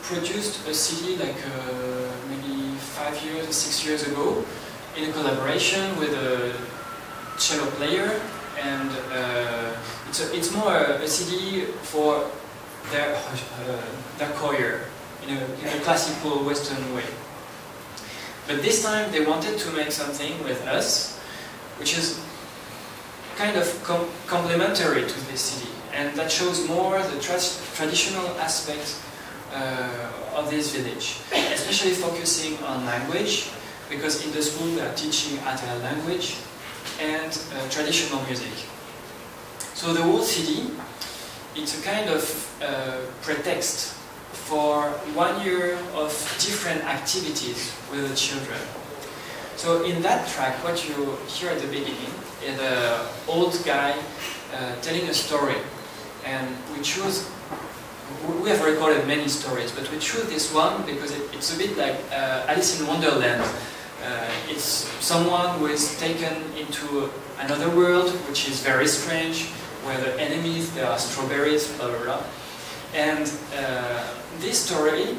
produced a CD like uh, maybe five years or six years ago in a collaboration with a cello player, and uh, it's, a, it's more a, a CD for their, uh, their choir in a, in a classical Western way. But this time they wanted to make something with us, which is kind of com- complementary to this CD, and that shows more the tra- traditional aspect uh, of this village, especially focusing on language, because in the school they are teaching Atayal language and uh, traditional music. So the whole CD, it's a kind of uh, pretext for one year of different activities with the children. So in that track, what you hear at the beginning is an old guy uh, telling a story, and we choose. We have recorded many stories, but we choose this one because it, it's a bit like uh, Alice in Wonderland. Uh, it's someone who is taken into another world, which is very strange, where the enemies there are strawberries, blah blah blah. And uh, this story,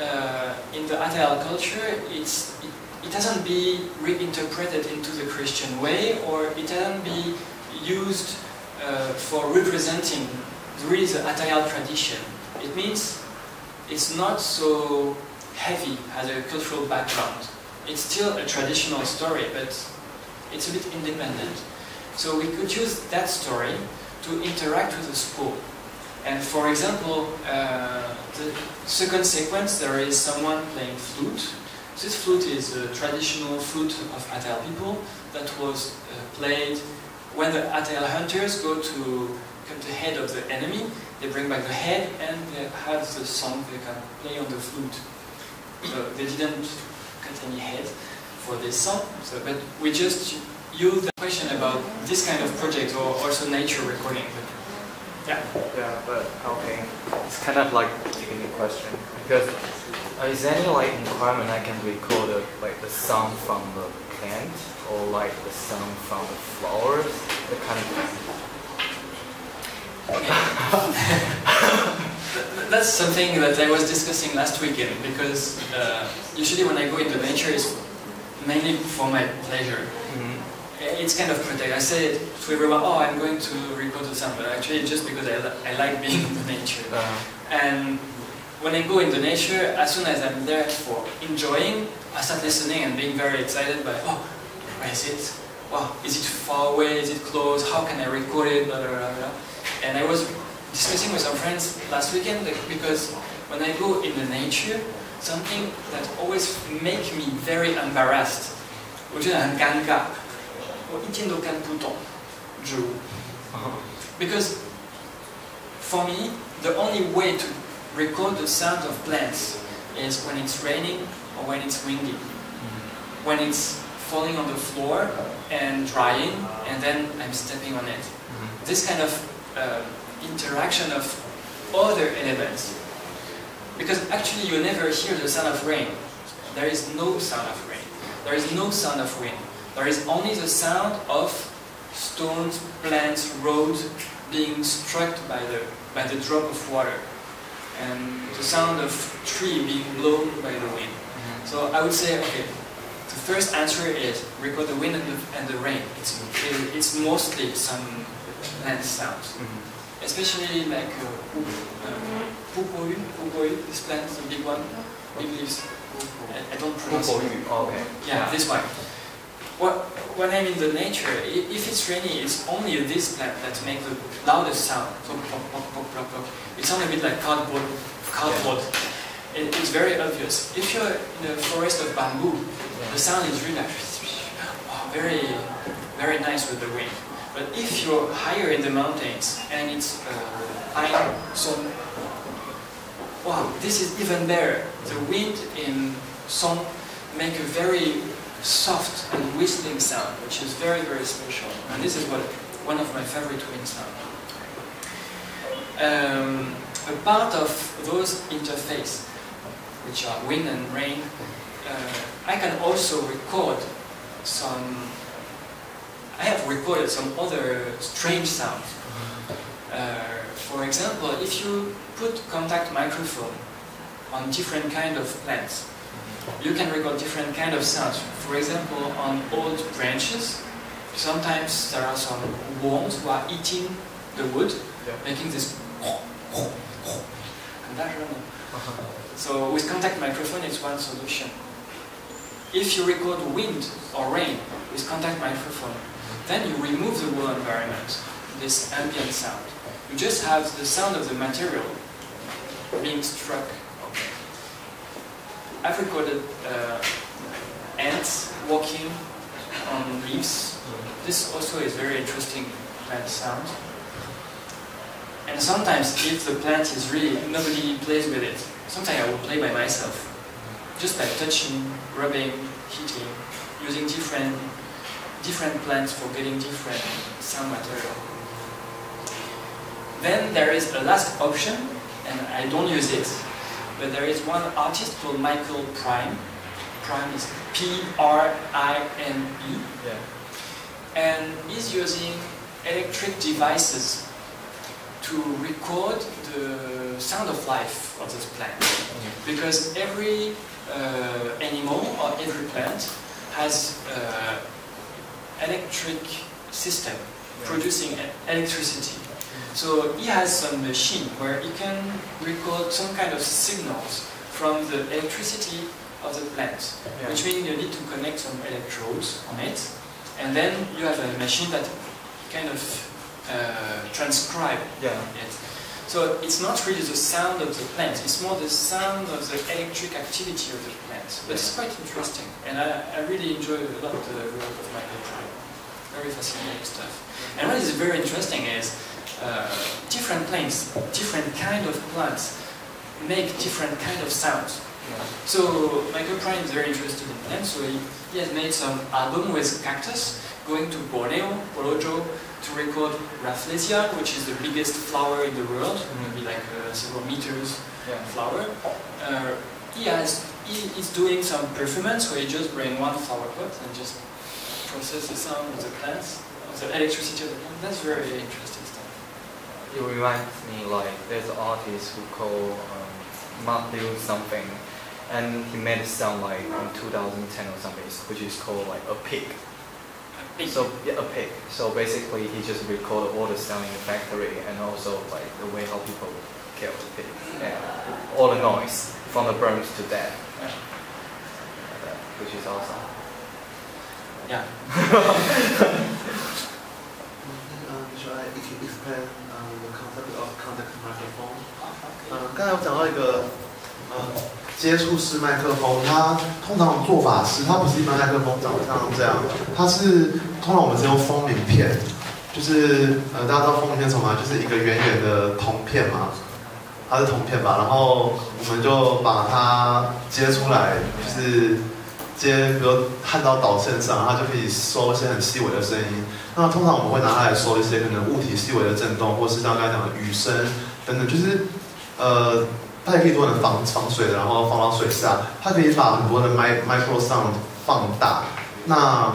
uh, in the Atayal culture, it's, it, it hasn't been reinterpreted into the Christian way, or it hasn't been used uh, for representing really the Atayal tradition. It means it's not so heavy as a cultural background. It's still a traditional story, but it's a bit independent. So we could use that story to interact with the school. And for example, uh, the second sequence, there is someone playing flute. This flute is a traditional flute of Atayal people that was uh, played when the Atayal hunters go to the head of the enemy. They bring back the head and they have the song they can play on the flute. So they didn't cut any head for this song. So, but we just use the question about this kind of project or also nature recording. Yeah. Yeah, but okay. It's kind of like a technical question because uh, is there any like requirement I can record the, like the sound from the plant or like the sound from the flowers? The kind Th- That's something that I was discussing last weekend because uh, usually when I go into nature, it's mainly for my pleasure. of. Mhm. It's kind of protect. I say to everyone, "Oh, I'm going to record the sound," but actually just because I, li- I like being in the nature. Uh, And when I go into nature, as soon as I'm there for enjoying, I start listening and being very excited by, oh, where is it? Wow, is it far away? Is it close? How can I record it? Blah, blah, blah, blah. And I was discussing with some friends last weekend like, because when I go in the nature, something that always make me very embarrassed, 我觉得很尴尬，我一天都看不懂植物。Because for me, the only way to record the sound of plants is when it's raining or when it's windy. When it's falling on the floor and drying, and then I'm stepping on it. This kind of uh, interaction of other elements. Because actually you never hear the sound of rain. There is no sound of rain. There is no sound of wind. There is only the sound of stones, plants, roads being struck by the, by the drop of water. And the sound of tree being blown by the wind. So I would say, okay, the first answer is record the wind and the, and the rain. It's, it's mostly some plant sounds. Mm-hmm. Especially like uh, pupoyu, pupoyu, this plant, the big one, big leaves. I, I don't pronounce it. Okay. Yeah, this one. What, when I'm in the nature, if it's rainy, it's only this plant that makes the loudest sound. So, pop, pop, pop, pop, pop. It sounds a bit like cardboard. cardboard. It, it's very obvious. If you're in a forest of bamboo, the sound is really like, oh, very, very nice with the wind. But if you're higher in the mountains and it's uh, pine, so wow, this is even better. The wind in song make a very soft and whistling sound, which is very, very special. And this is what one of my favorite wind sounds. Um, a part of those interface, which are wind and rain, uh, I can also record some. I have recorded some other strange sounds. Uh, for example, if you put contact microphone on different kind of plants, you can record different kind of sounds. For example, on old branches, sometimes there are some worms who are eating the wood, Yeah. making this. So with contact microphone, it's one solution. If you record wind or rain with contact microphone, then you remove the whole environment, this ambient sound. You just have the sound of the material being struck. I've recorded uh, ants walking on leaves. This also is very interesting plant sound. And sometimes if the plant is really, nobody plays with it, sometimes I will play by myself. Just by touching, rubbing, heating, using different, different plants for getting different sound material. Then there is a last option, and I don't use it, but there is one artist called Michael Prime. Prime is P-R-I-M-E, Yeah. and he's using electric devices to record the sound of life of this plant. Because every uh, animal or every plant has uh, electric system producing electricity. So he has some machine where he can record some kind of signals from the electricity of the plant, Yeah. which means you need to connect some electrodes on it, and then you have a machine that kind of uh, transcribe Yeah. it. So it's not really the sound of the plant, it's more the sound of the electric activity of the plant. But it's quite interesting, and I, I really enjoy a lot the work of Michael Prime. Very fascinating stuff. And what is very interesting is uh, different plants, different kind of plants make different kind of sounds. So Michael Prime is very interested in plants, so he, he has made some album with cactus, going to Borneo, Polojo, to record Rafflesia, which is the biggest flower in the world, maybe like uh, several meters Yeah. flower. Uh, he has he is doing some performance where he just bring one flower pot and just process the sound of the plants, of the electricity of the plant. That's very interesting stuff. It reminds me like there's an artist who called um, Matthew something, and he made a sound like in 2010 or something, which is called like a pig. Big. So yeah, a pig. So basically, he just recorded all the sound in the factory and also like the way how people kill the pig and all the noise from the burns to death. which is awesome. Yeah. Um, should I ex- explain um, the concept of contact microphone? 嗯，刚才我讲到一个呃接触式麦克风，它通常做法是它不是一般麦克风长得像这样，它是通常我们是用风鸣片，就是呃大家知道风鸣片什么？就是一个圆圆的铜片嘛，它是铜片吧，然后我们就把它接出来，就是些，比如焊到导线上，它就可以收一些很细微的声音。那通常我们会拿它来收一些可能物体细微的震动，或是像刚才讲的雨声等等，就是呃，它也可以做成防防水的，然后放到水下，它可以把很多的 mi micro sound 放大。那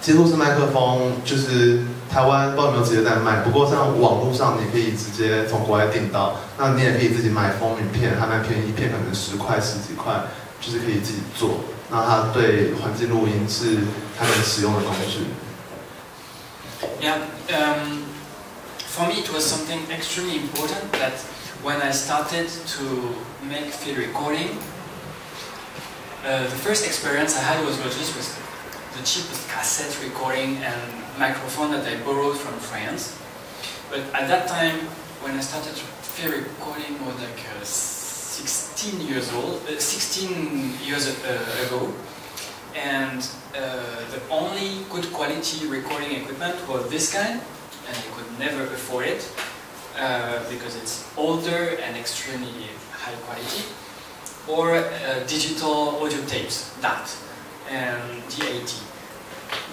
接触式麦克风就是台湾不知道有没有直接在卖，不过像网络上你可以直接从国外订到，那你也可以自己买风鸣片，还蛮便宜，一片可能十块十几块，就是可以自己做。那它对环境录音是它能使用的工具。 Yeah, um, for me it was something extremely important that when I started to make field recording, uh, the first experience I had was just with the cheapest cassette recording and microphone that I borrowed from France. But at that time, when I started field recording, I was like uh, 16 years old, uh, 16 years uh, ago, and uh, the only good quality recording equipment was this kind, and I could never afford it uh, because it's older and extremely high quality, or digital audio tapes, DAT and DAT.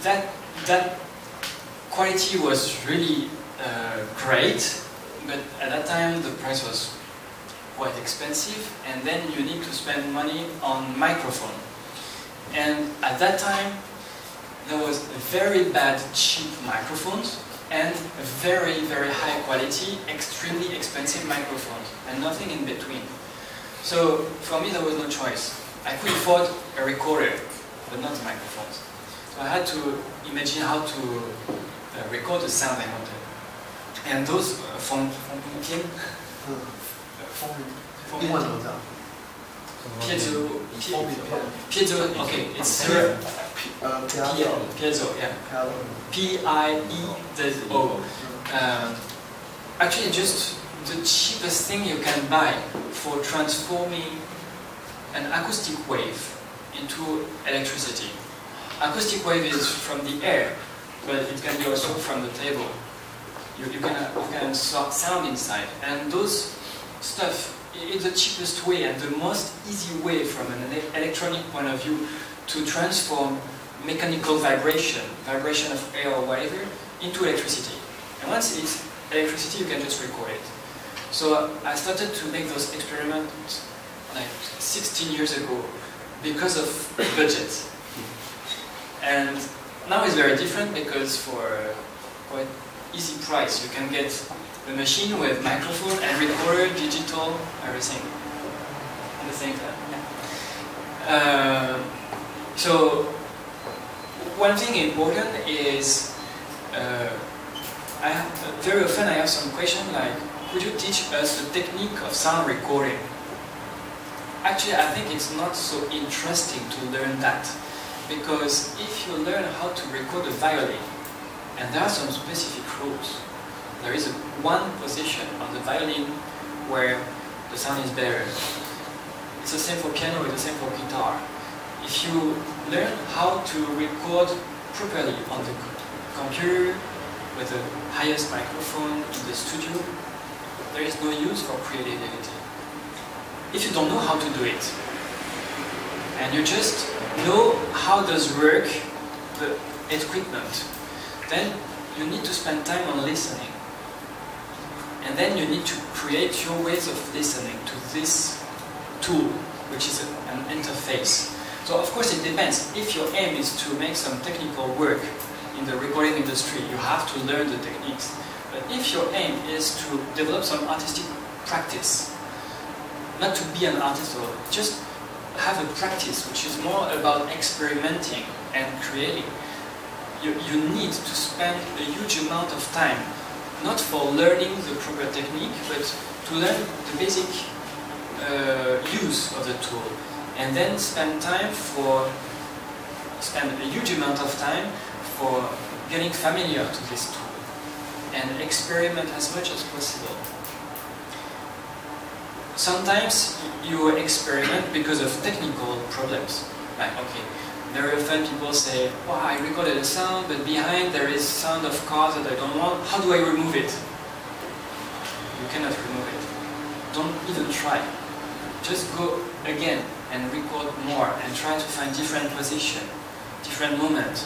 That that quality was really uh, great, but at that time the price was quite expensive, and then you need to spend money on microphone. And at that time, there was very bad cheap microphones and very, very high quality, extremely expensive microphones, and nothing in between. So for me, there was no choice. I could afford a recorder, but not microphones. So I had to imagine how to uh, record the sound I wanted. And those uh, from, from 嗯， from 英文怎么讲？ piezo, 风鸣片。 piezo, okay, it's uh, 呃 P- ，piano piezo, yeah. piano P I E Z O. Um, actually, just the cheapest thing you can buy for transforming an acoustic wave into electricity. Acoustic wave is from the air, but it can be also from the table. You, you can you can so- sound inside, and those stuff i- is the cheapest way and the most easy way from an electronic point of view to transform mechanical vibration, vibration of air or whatever, into electricity. And once it's electricity, you can just record it. So I started to make those experiments like 16 years ago because of budget. And now it's very different because for quite easy price, you can get a machine with microphone and recorder, digital, everything the same time. Uh, so one thing important is uh, I have, very often I have some question like, could you teach us the technique of sound recording? Actually, I think it's not so interesting to learn that because if you learn how to record a violin, and there are some specific rules, there is a one position on the violin where the sound is better. It's the same for piano, it's the same for guitar. If you learn how to record properly on the computer with the highest microphone in the studio, there is no use for creativity. If you don't know how to do it, and you just know how does work the equipment, then you need to spend time on listening. And then you need to create your ways of listening to this tool, which is an interface. So of course it depends. If your aim is to make some technical work in the recording industry, you have to learn the techniques. But if your aim is to develop some artistic practice, not to be an artist or just have a practice which is more about experimenting and creating, you, you need to spend a huge amount of time, not for learning the proper technique, but to learn the basic uh, use of the tool, and then spend time for spend a huge amount of time for getting familiar to this tool and experiment as much as possible. Sometimes you experiment because of technical problems. Like, okay, very often people say, wow, I recorded a sound, but behind there is sound of cars that I don't want. How do I remove it? You cannot remove it. Don't even try. Just go again and record more and try to find different position, different moment.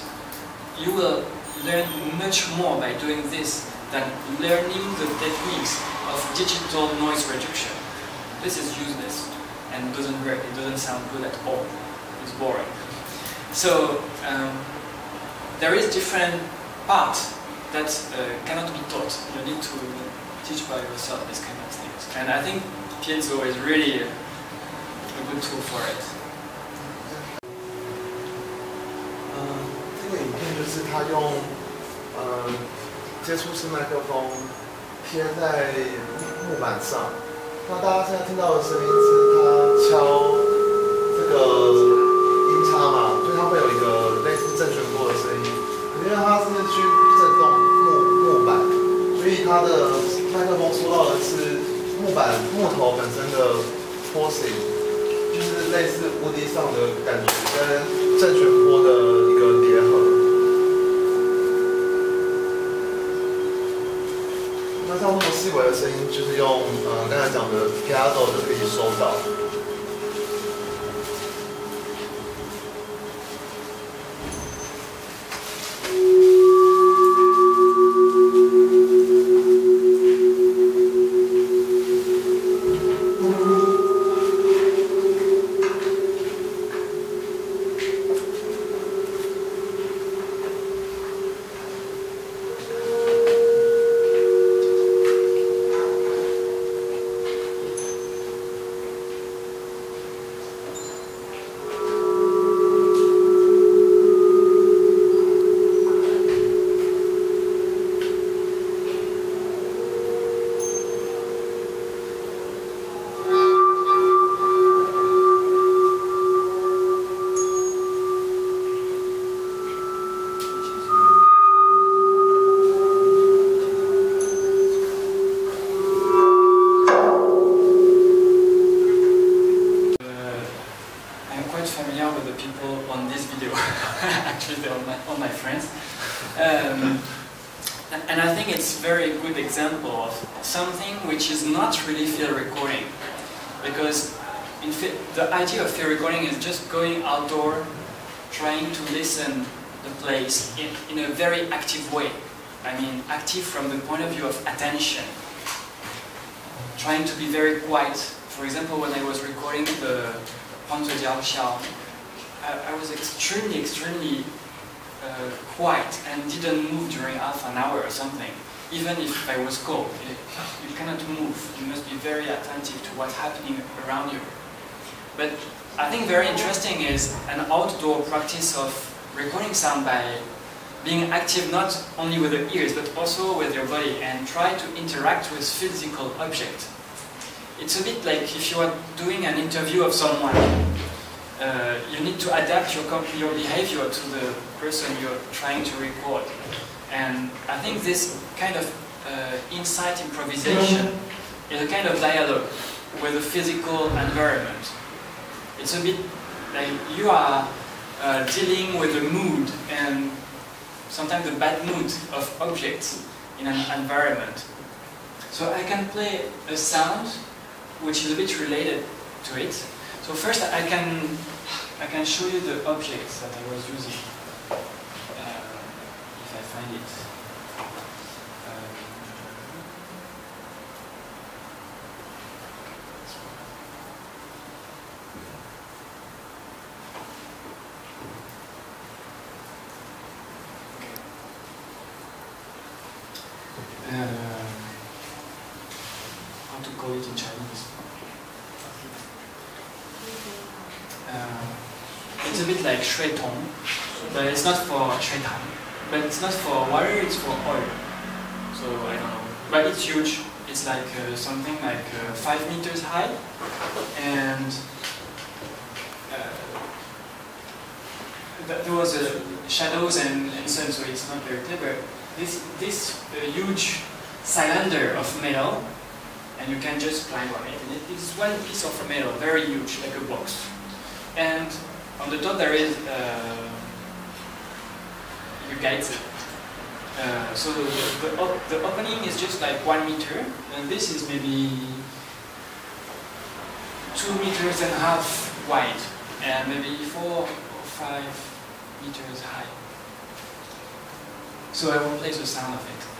You will learn much more by doing this than learning the techniques of digital noise reduction. This is useless and doesn't work. It doesn't sound good at all. It's boring. So um, there is different part that uh, cannot be taught. You need to teach by yourself these kind of things. And I think piezo is really a, a good tool for it. 这个影片就是他用，呃，接触式麦克风贴在木板上。那大家现在听到的声音是他敲这个。会有一个类似正弦波的声音。因为它是去震动木木板，所以它的麦克风收到的是木板木头本身的波形，就是类似无敌上的感觉，跟正弦波的一个叠合。那像那么细微的声音，就是用呃刚才讲的 piano 就可以收到。I was cold, you, cannot move. You must be very attentive to what's happening around you. But I think very interesting is an outdoor practice of recording sound by being active not only with the ears but also with your body and try to interact with physical objects. It's a bit like if you are doing an interview of someone, uh, you need to adapt your, your behavior to the person you're trying to record. And I think this kind of insight improvisation is a kind of dialogue with the physical environment. It's a bit like you are uh, dealing with the mood and sometimes the bad mood of objects in an environment. So I can play a sound which is a bit related to it. So first I can I can show you the objects that I was using. Uh, if I find it. Um, uh, how to call it in Chinese? Uh, it's a bit like shui tong, but it's not for shui tang. But it's not for water, it's for oil. So I don't know. But it's huge. It's like uh, something like uh, five meters high, and uh, there was uh, shadows and, and sun, so it's not very clear. This this uh, huge cylinder of metal, and you can just climb on it. And it is one piece of metal, very huge, like a box. And on the top there is uh, you guide. Uh, so the, the, op- the opening is just like one meter, and this is maybe two meters and a half wide, and maybe four or five meters high. So I will play the sound of it.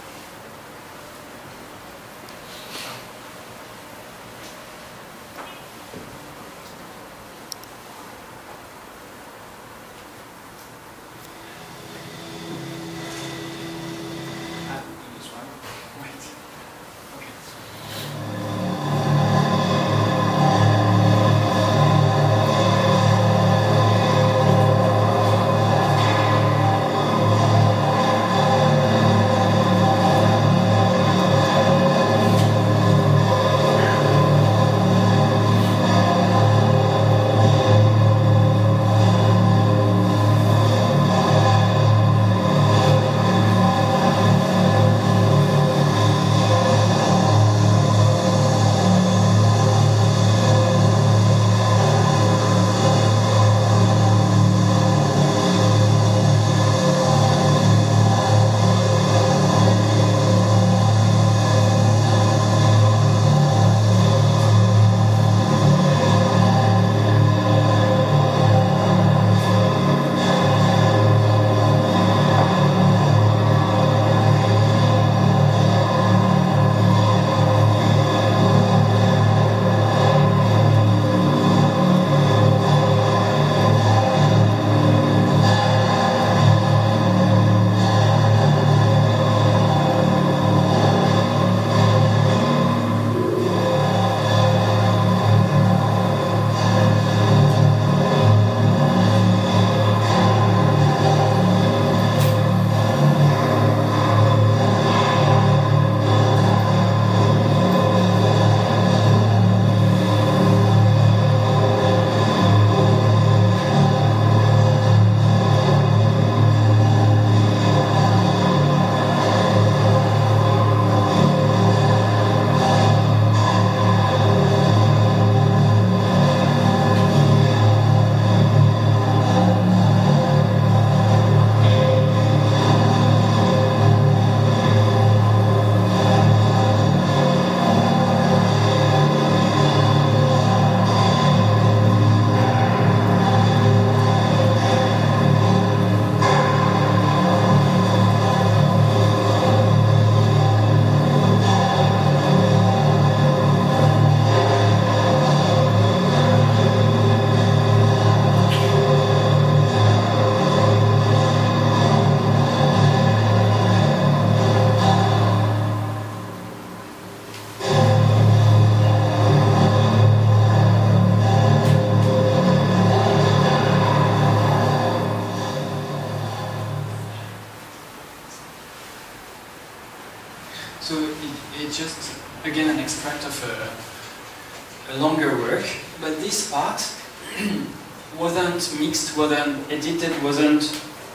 Mixed, wasn't edited, wasn't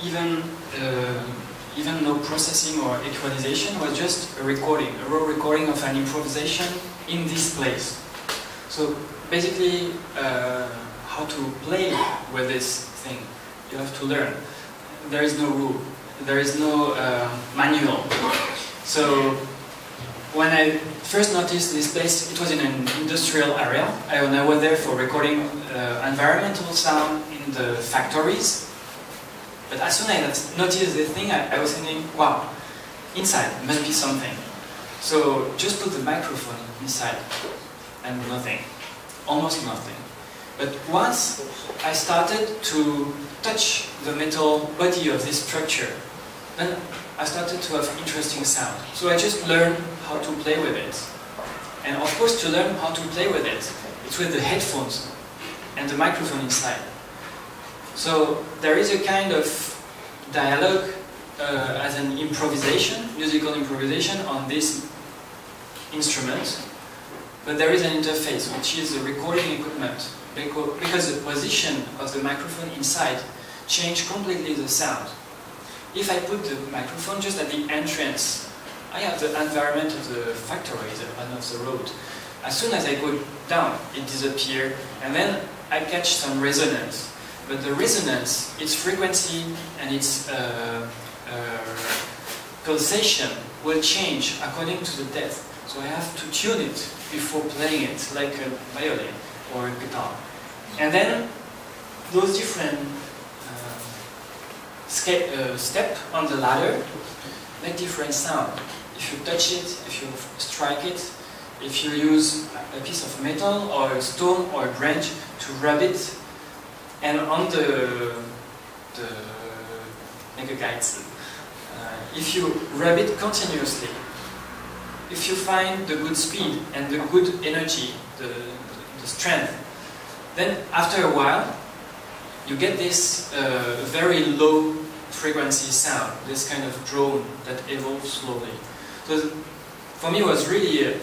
even uh, even no processing or equalization. Was just a recording, a raw recording of an improvisation in this place. So basically, uh, how to play with this thing, you have to learn. There is no rule. There is no uh, manual. So when I first noticed this place, it was in an industrial area, and I was there for recording uh, environmental sound the factories. But as soon as I noticed the thing, I, I was thinking, wow, inside must be something. So just put the microphone inside, and nothing, almost nothing. But once I started to touch the metal body of this structure, then I started to have interesting sound. So I just learned how to play with it. And of course, to learn how to play with it, it's with the headphones and the microphone inside. So there is a kind of dialogue uh, as an improvisation, musical improvisation on this instrument, but there is an interface, which is the recording equipment, because the position of the microphone inside change completely the sound. If I put the microphone just at the entrance, I have the environment of the factory and of the road. As soon as I go down, it disappears, and then I catch some resonance. But the resonance, its frequency and its uh, uh, pulsation will change according to the depth. So I have to tune it before playing it, like a violin or a guitar. And then those different uh, uh, step on the ladder make different sound. If you touch it, if you strike it, if you use a piece of metal or a stone or a branch to rub it, and on the the uh, if you rub it continuously, if you find the good speed and the good energy, the, the strength, then after a while, you get this uh, very low frequency sound, this kind of drone that evolves slowly. So for me, it was really a,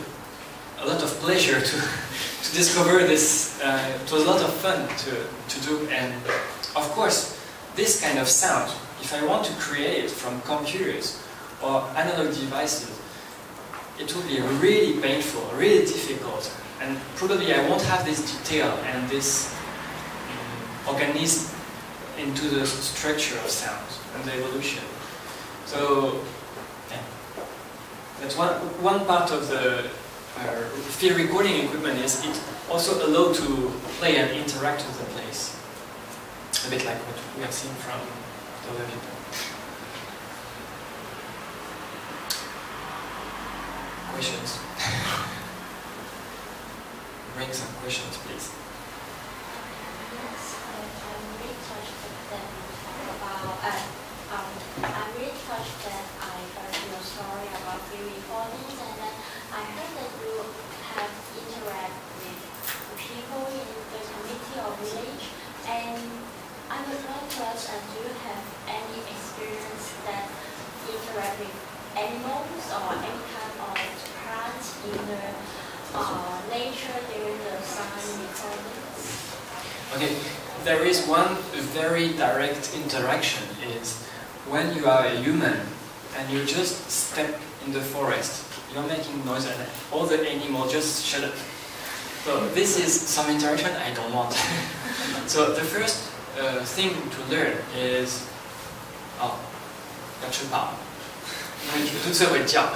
a lot of pleasure to, to discover this. Uh, it was a lot of fun to, to do, and of course, this kind of sound, if I want to create from computers or analog devices, it will be really painful, really difficult, and probably I won't have this detail and this um, organism into the structure of sound and the evolution. So, yeah. That's one, one part of the uh, field recording equipment is it also allowed to play and interact with the place. A bit like what we have seen from the other people. Questions? Bring some questions, please. Yes, I- I'm really touched that you talk about, uh, um, I'm really touched that I heard your story about field recordings and then I heard that you have interact with people in the community or village and I would like to ask, uh, do you have any experience that interact with animals or any kind of plants in the uh, nature during the sound recordings? Okay, there is one very direct interaction is when you are a human and you just step in the forest, you're making noise and all the animals just shut up. So this is some interaction I don't want. so the first uh, thing to learn is, oh, 要吃饱， 你肚子会叫。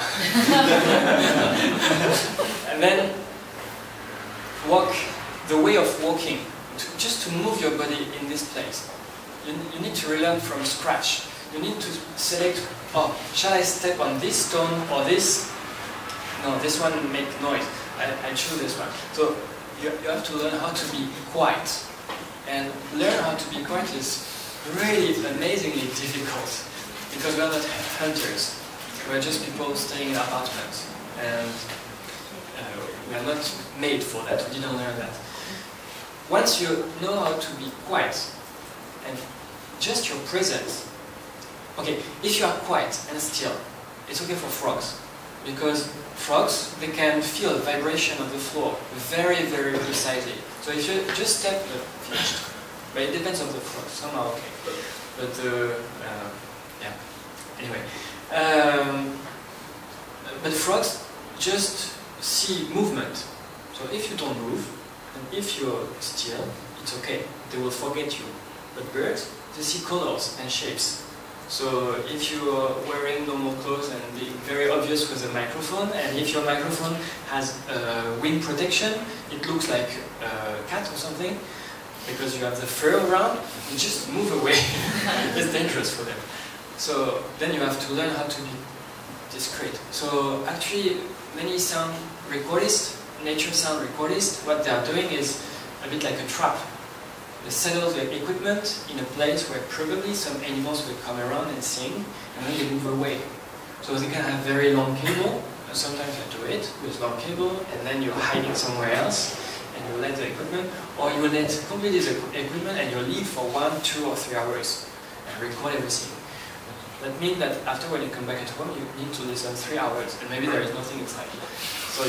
and then walk the way of walking, to, just to move your body in this place. You, you need to relearn from scratch. You need to select, oh, shall I step on this stone or this? No, this one make noise. I, I choose this one. So you, you have to learn how to be quiet. And learn how to be quiet is really amazingly difficult because we are not hunters. We are just people staying in apartments. And uh, we are not made for that. We didn't learn that. Once you know how to be quiet and just your presence. Okay, if you are quiet and still, it's okay for frogs because frogs they can feel the vibration of the floor very very precisely. So if you just step. But it depends on the frog. Some are okay, but uh, uh, yeah. Anyway, um, but frogs just see movement. So if you don't move, and if you're still, it's okay. They will forget you. But birds, they see colors and shapes. So if you are wearing normal clothes and being very obvious with a microphone, and if your microphone has uh, wind protection, it looks like a cat or something, because you have the fur around, you just move away. it's dangerous for them. So then you have to learn how to be discreet. So actually, many sound recordists, nature sound recordists, what they are doing is a bit like a trap. They settle the equipment in a place where probably some animals will come around and sing, and then they move away. So they can have very long cable, and sometimes I do it with long cable, and then you're hiding somewhere else, and you let the equipment, or you let completely the equipment and you leave for one, two, or three hours and record everything. That means that after when you come back at home, you need to listen three hours, and maybe there is nothing inside. So